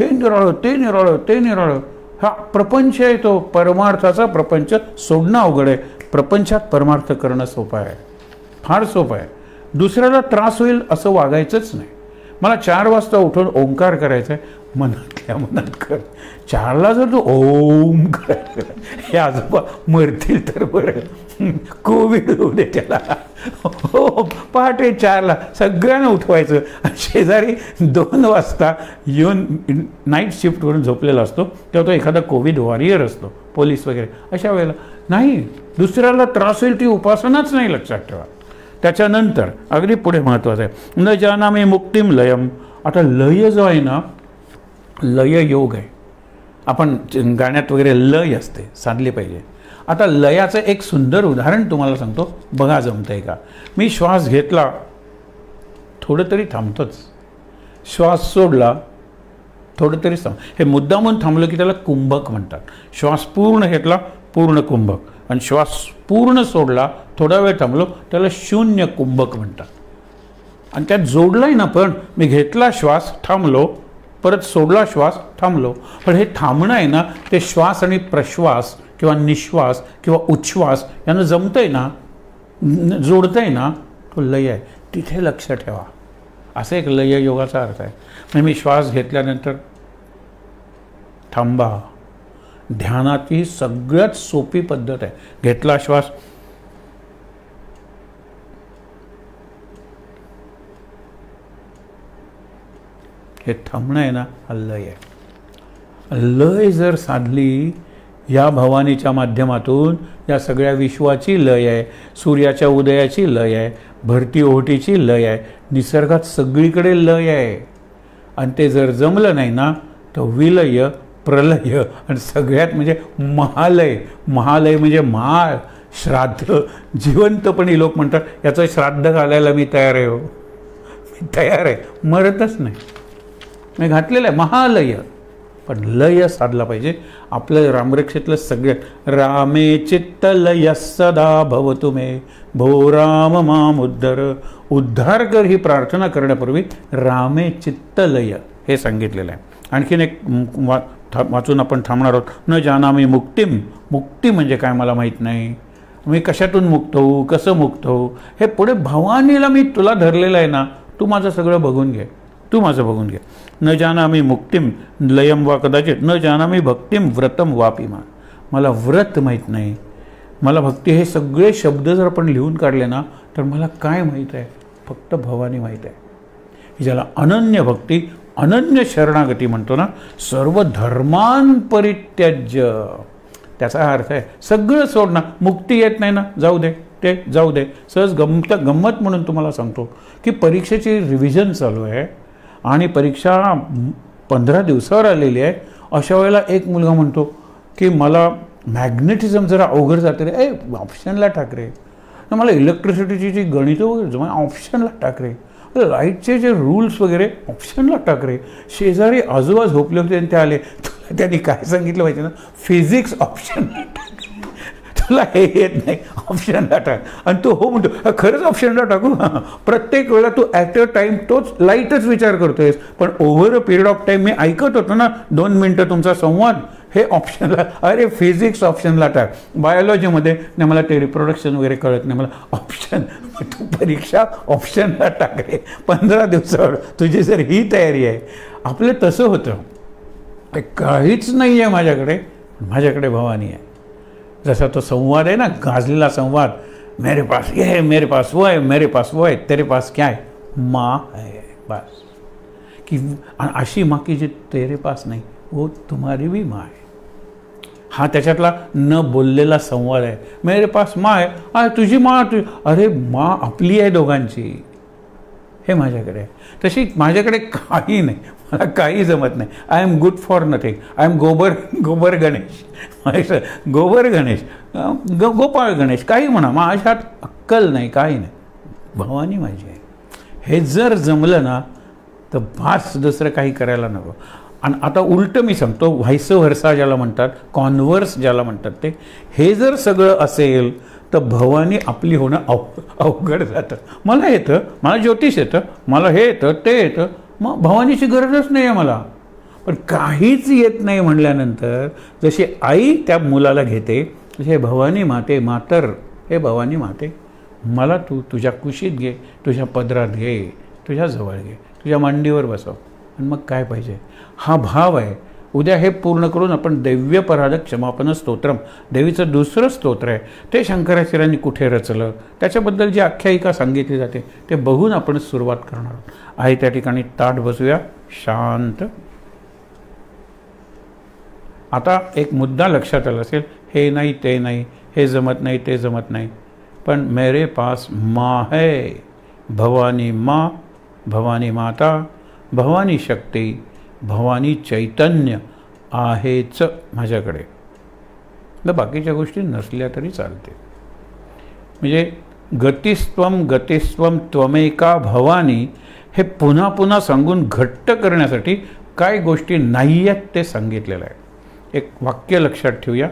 हे निराळं ते निराळं ते निराळं. हा प्रपंच आहे तो. परमार्थाचा प्रपंच सोडणं अवघड आहे. प्रपंचात परमार्थ करणं सोपं आहे. फार सोपं आहे. दुसऱ्याला त्रास होईल असं वागायचंच नाही. मला चार वाजता उठून ओंकार करायचा आहे. मनातल्या मनात कर. चारला जर तू ओम कर. हे आजोबा मरतील तर बरं. कोविड होऊ दे त्याला. हो पहाटे चारला सगळ्यांना उठवायचं. शेजारी दोन वाजता येऊन नाईट शिफ्टवरून झोपलेला असतो. तेव्हा तो एखादा कोविड वॉरियर असतो. पोलीस वगैरे. अशा वेळेला. नाही दुसऱ्याला त्रास होईल ती उपासनाच नाही लक्षात ठेवा. त्याच्यानंतर अगदी पुढे महत्त्वाचं आहे. न जानामे मुक्तिम लयम आता लय जो आहे ना लय योग आहे आपण गाण्यात वगैरे लय असते साधली पाहिजे. आता लयाचं एक सुंदर उदाहरण तुम्हाला सांगतो. बघा जमतंय का? मी श्वास घेतला थोडं तरी थांबतोच. श्वास सोडला थोडं तरी थांब. हे मुद्दामून थांबलं की त्याला कुंभक म्हणतात. श्वास पूर्ण घेतला पूर्ण कुंभक. आणि श्वास पूर्ण सोडला थोडा वेळ थांबलो त्याला शून्य कुंभक म्हणतात. आणि त्यात जोडलाही ना पण मी घेतला श्वास थांबलो परत सोडला श्वास थांबलो. पण हे थांबणं आहे ना ते श्वास आणि प्रश्वास किंवा निश्वास किंवा उच्छ्वास यानं जमतंय ना जोडतं जोडतंय ना तो लय आहे. तिथे लक्ष ठेवा. असं एक लय योगाचा अर्थ आहे. म्हणजे मी श्वास घेतल्यानंतर थांबा. ध्यानात ही सगळ्यात सोपी पद्धत आहे. घेतला श्वास हे थांबणं आहे ना हा लय आहे. लय जर साधली या भवानीच्या माध्यमातून या सगळ्या विश्वाची लय आहे सूर्याच्या उदयाची लय आहे भरती ओहोटीची लय आहे निसर्गात सगळीकडे लय आहे. आणि ते जर जमलं नाही ना तर विलय प्रलय आणि सगळ्यात म्हणजे महालय. महालय म्हणजे महाळ श्राद्ध. जिवंतपणी लोक म्हणतात याचं श्राद्ध घालायला मी तयार आहे हो. मी तयार आहे. मरतच नाही. मी घातलेलं आहे महालय. पण लय साधला पाहिजे. आपलं रामरक्षेतलं सगळ्यात रामे चित्त लय सदा भवतु मे भो राम माम उद्धर उद्धार कर ही प्रार्थना करण्यापूर्वी रामे चित्त लय हे सांगितलेलं आहे. आणखीन एक वा वाचून आपण थांबणार आहोत. न जाना मी मुक्तीम मुक्ती म्हणजे काय मला माहीत नाही. मी कशातून मुक्त होऊ? कसं मुक्त होऊ? हे पुढे भवानीला मी तुला धरलेलं आहे ना तू माझं सगळं बघून घे. तू माझं बघून घे. न जानामी मुक्तिम लयम वा कदाचित न जानामी भक्तिम व्रतम वापिमा मला व्रत माहीत नाही. मला भक्ती हे सगळे शब्द जर आपण लिहून काढले ना तर मला काय माहीत आहे? फक्त भवानी माहीत आहे. ज्याला अनन्य भक्ती अनन्य शरणागती म्हणतो ना सर्व धर्मांपरित्याज्य. त्याचा हा अर्थ आहे सगळं सोडणं मुक्ती येत नाही ना जाऊ दे ते जाऊ दे. सहज गमत गंमत म्हणून तुम्हाला सांगतो की परीक्षेची रिव्हिजन चालू आहे. आणि परीक्षा पंधरा दिवसावर आलेली आहे. अशा वेळेला एक मुलगा म्हणतो की मला मॅग्नेटिझम जरा अवघड जाते रे. ए ऑप्शनला टाक रे. तर मला इलेक्ट्रिसिटीची जी गणितं वगैरे जमा ऑप्शनला टाक रे. लाईटचे जे रूल्स वगैरे ऑप्शनला टाक रे. शेजारी आजोबा झोपले होते आणि ते आले. तुला त्यांनी काय सांगितलं पाहिजे ना? फिजिक्स ऑप्शनला टाक तुला हे येत नाही. ऑप्शनला टाक. आणि तू हो म्हणतो खरंच ऑप्शनला टाकू? प्रत्येक वेळेला तू ॲट अ टाईम तोच लाईटच विचार करतोयस. पण over a period of time मी ऐकत होतो ना दोन मिनटं तुमचा संवाद हे ऑप्शनला अरे फिजिक्स ऑप्शनला टाक. बायोलॉजीमध्ये नाही मला ते रिप्रोडक्शन वगैरे कळत नाही. मला ऑप्शन तू परीक्षा ऑप्शनला टाक रे. पंधरा दिवसावर तुझी जर ही तयारी आहे. आपलं तसं होतं. काहीच नाही आहे माझ्याकडे. माझ्याकडे भवानी आहे. जसा तो संवाद आहे ना गाजलेला संवाद मेरे पास ये है मेरे पास वो है मेरे पास वो है तेरे पास क्या है? माँ है बस. की अशी माँ की जी तेरे पास नाही वो तुम्हारी भी माँ आहे. हा त्याच्यातला न बोललेला संवाद आहे. मेरे पास माँ आहे अरे तुझी माँ तुझी अरे माँ आपली आहे दोघांची. हे माझ्याकडे आहे. तशी माझ्याकडे काही नाही. मला काही जमत नाही. I am good for nothing I am गोबर गोबर गणेश. गोबर गणेश ग गोपाळ गणेश काही म्हणा माझ्यात अक्कल नाही काही नाही. भवानी माझी आहे. हे जर जमलं ना तर भास दुसरं काही करायला नको. आणि आता उलटं मी सांगतो व्हायस व्हरसा ज्याला म्हणतात कॉन्व्हर्स ज्याला म्हणतात ते हे जर सगळं असेल तर भवानी आपली होणं अव अवघड जातं. मला येतं मला ज्योतिष येतं मला हे येतं ते येतं मग भवानीची गरजच नाही आहे मला. पण काहीच येत नाही म्हणल्यानंतर जशी आई त्या मुलाला घेते तसे हे भवानी माते मातर हे भवानी माते मला तू तुझ्या कुशीत घे तुझ्या पदरात घे तुझ्या जवळ घे तुझ्या मांडीवर बसव. आणि मग काय पाहिजे? हा भाव आहे. उद्या हे पूर्ण करून आपण दैव्य पराध क्षमापन स्तोत्रम देवीचं दुसरं स्तोत्र आहे. ते शंकराचार्यांनी कुठे रचलं? त्याच्याबद्दल जी आख्यायिका सांगितली जाते ते बघून आपण सुरुवात करणार आहे त्या ठिकाणी ताट बसूया शांत. आता एक मुद्दा लक्षात आला असेल हे नाही ते नाही हे जमत नाही ते जमत नाही. पण मेरे पास माँ है भवानी माँ भवानी माता भवानी शक्ती. भवानी चैतन्य आहेच माझ्याकडे. तर बाकीच्या गोष्टी नसल्या तरी चालते म्हणजे गतिस्त्वम गतिस्त्वम त्वमेका भवानी हे पुन्हा पुन्हा सांगून घट्ट करण्यासाठी काय गोष्टी नाही आहेत ते सांगितलेलं आहे. एक वाक्य लक्षात ठेवूया.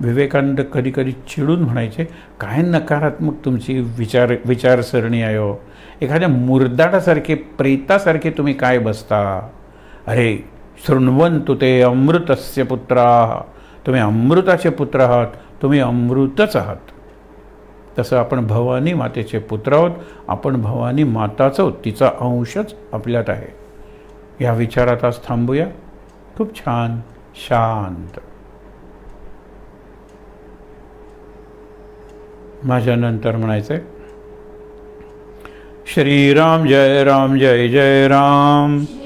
विवेकानंद कधी कधी चिडून म्हणायचे काय नकारात्मक तुमची विचार विचारसरणी आहे हो? एखाद्या मुरदाटासारखे प्रेतासारखे तुम्ही काय बसता? अरे शृण्वंतु ते अमृतस्य पुत्रा. तुम्ही अमृताचे पुत्र आहात तुम्ही अमृतच आहात. तसं आपण भवानी मातेचे पुत्र आहोत आपण भवानी माताच आहोत तिचा अंशच आपल्यात आहे. या विचारात आज थांबूया. खूप छान शांत. माझ्यानंतर म्हणायचंय श्रीराम जय राम जय जय राम. श्रीराम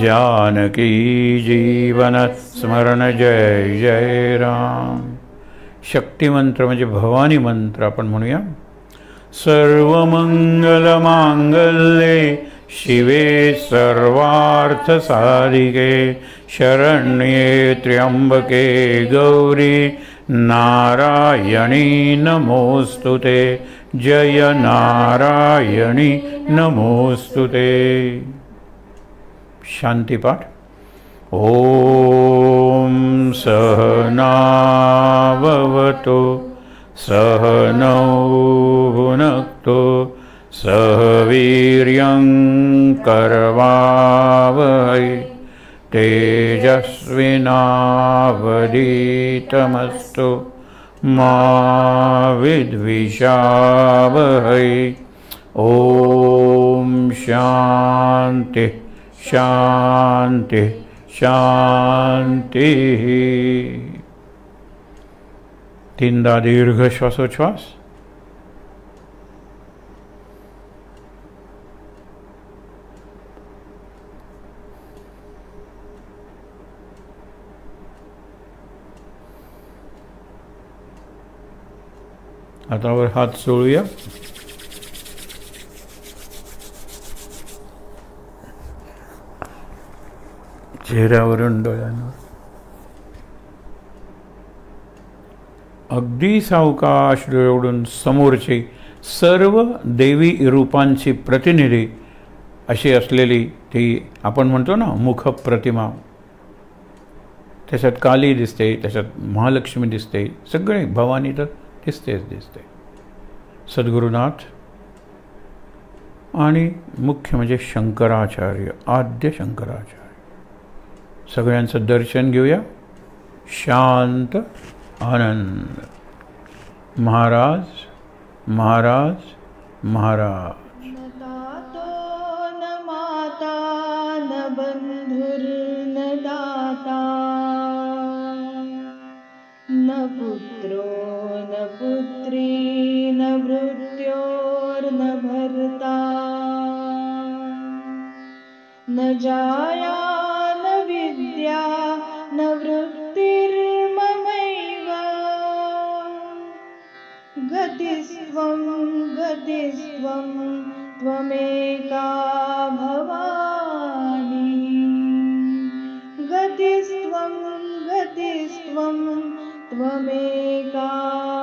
जानकी जीवन स्मरण जय जय राम। शक्तिमंत्र म्हणजे भवानी मंत्र आपण म्हणूया। सर्वमंगलमांगल्ये शिवे सर्वार्थसाधिके शरण्ये त्र्यंबके गौरी, नारायणी नमोऽस्तु ते जय नारायणी नमोऽस्तु ते शांतिपाठ ॐ सहनावतो सहनौ भुनक्तु सहवीर्यं करवावै करवावहै तेजस्विनावधीतमस्तु मा विद्विषावहै. ॐ शान्तिः शांति शांति। तीनदा दीर्घ श्वासोच्छ्वास। आता हात सोडूया चेहऱ्यावरून डोळ्यांवर. अगदी सावकाश डोळ्यावरून समोरचे सर्व देवी रूपांची प्रतिनिधी अशी असलेली ती आपण म्हणतो ना मुख प्रतिमा. त्याच्यात काली दिसते त्याच्यात महालक्ष्मी दिसते सगळे भवानी तर दिसतेच दिसते. सद्गुरुनाथ आणि मुख्य म्हणजे शंकराचार्य आद्य शंकराचार्य. सगळ्यांचं दर्शन घेऊया. शांत आनंद. महाराज महाराज महाराज. पुत्रो न पुत्री न न गतिस्त्वं गतिस्त्वं त्वमेका भवानी। गतिस्त्वं गतिस्त्वं त्वमेका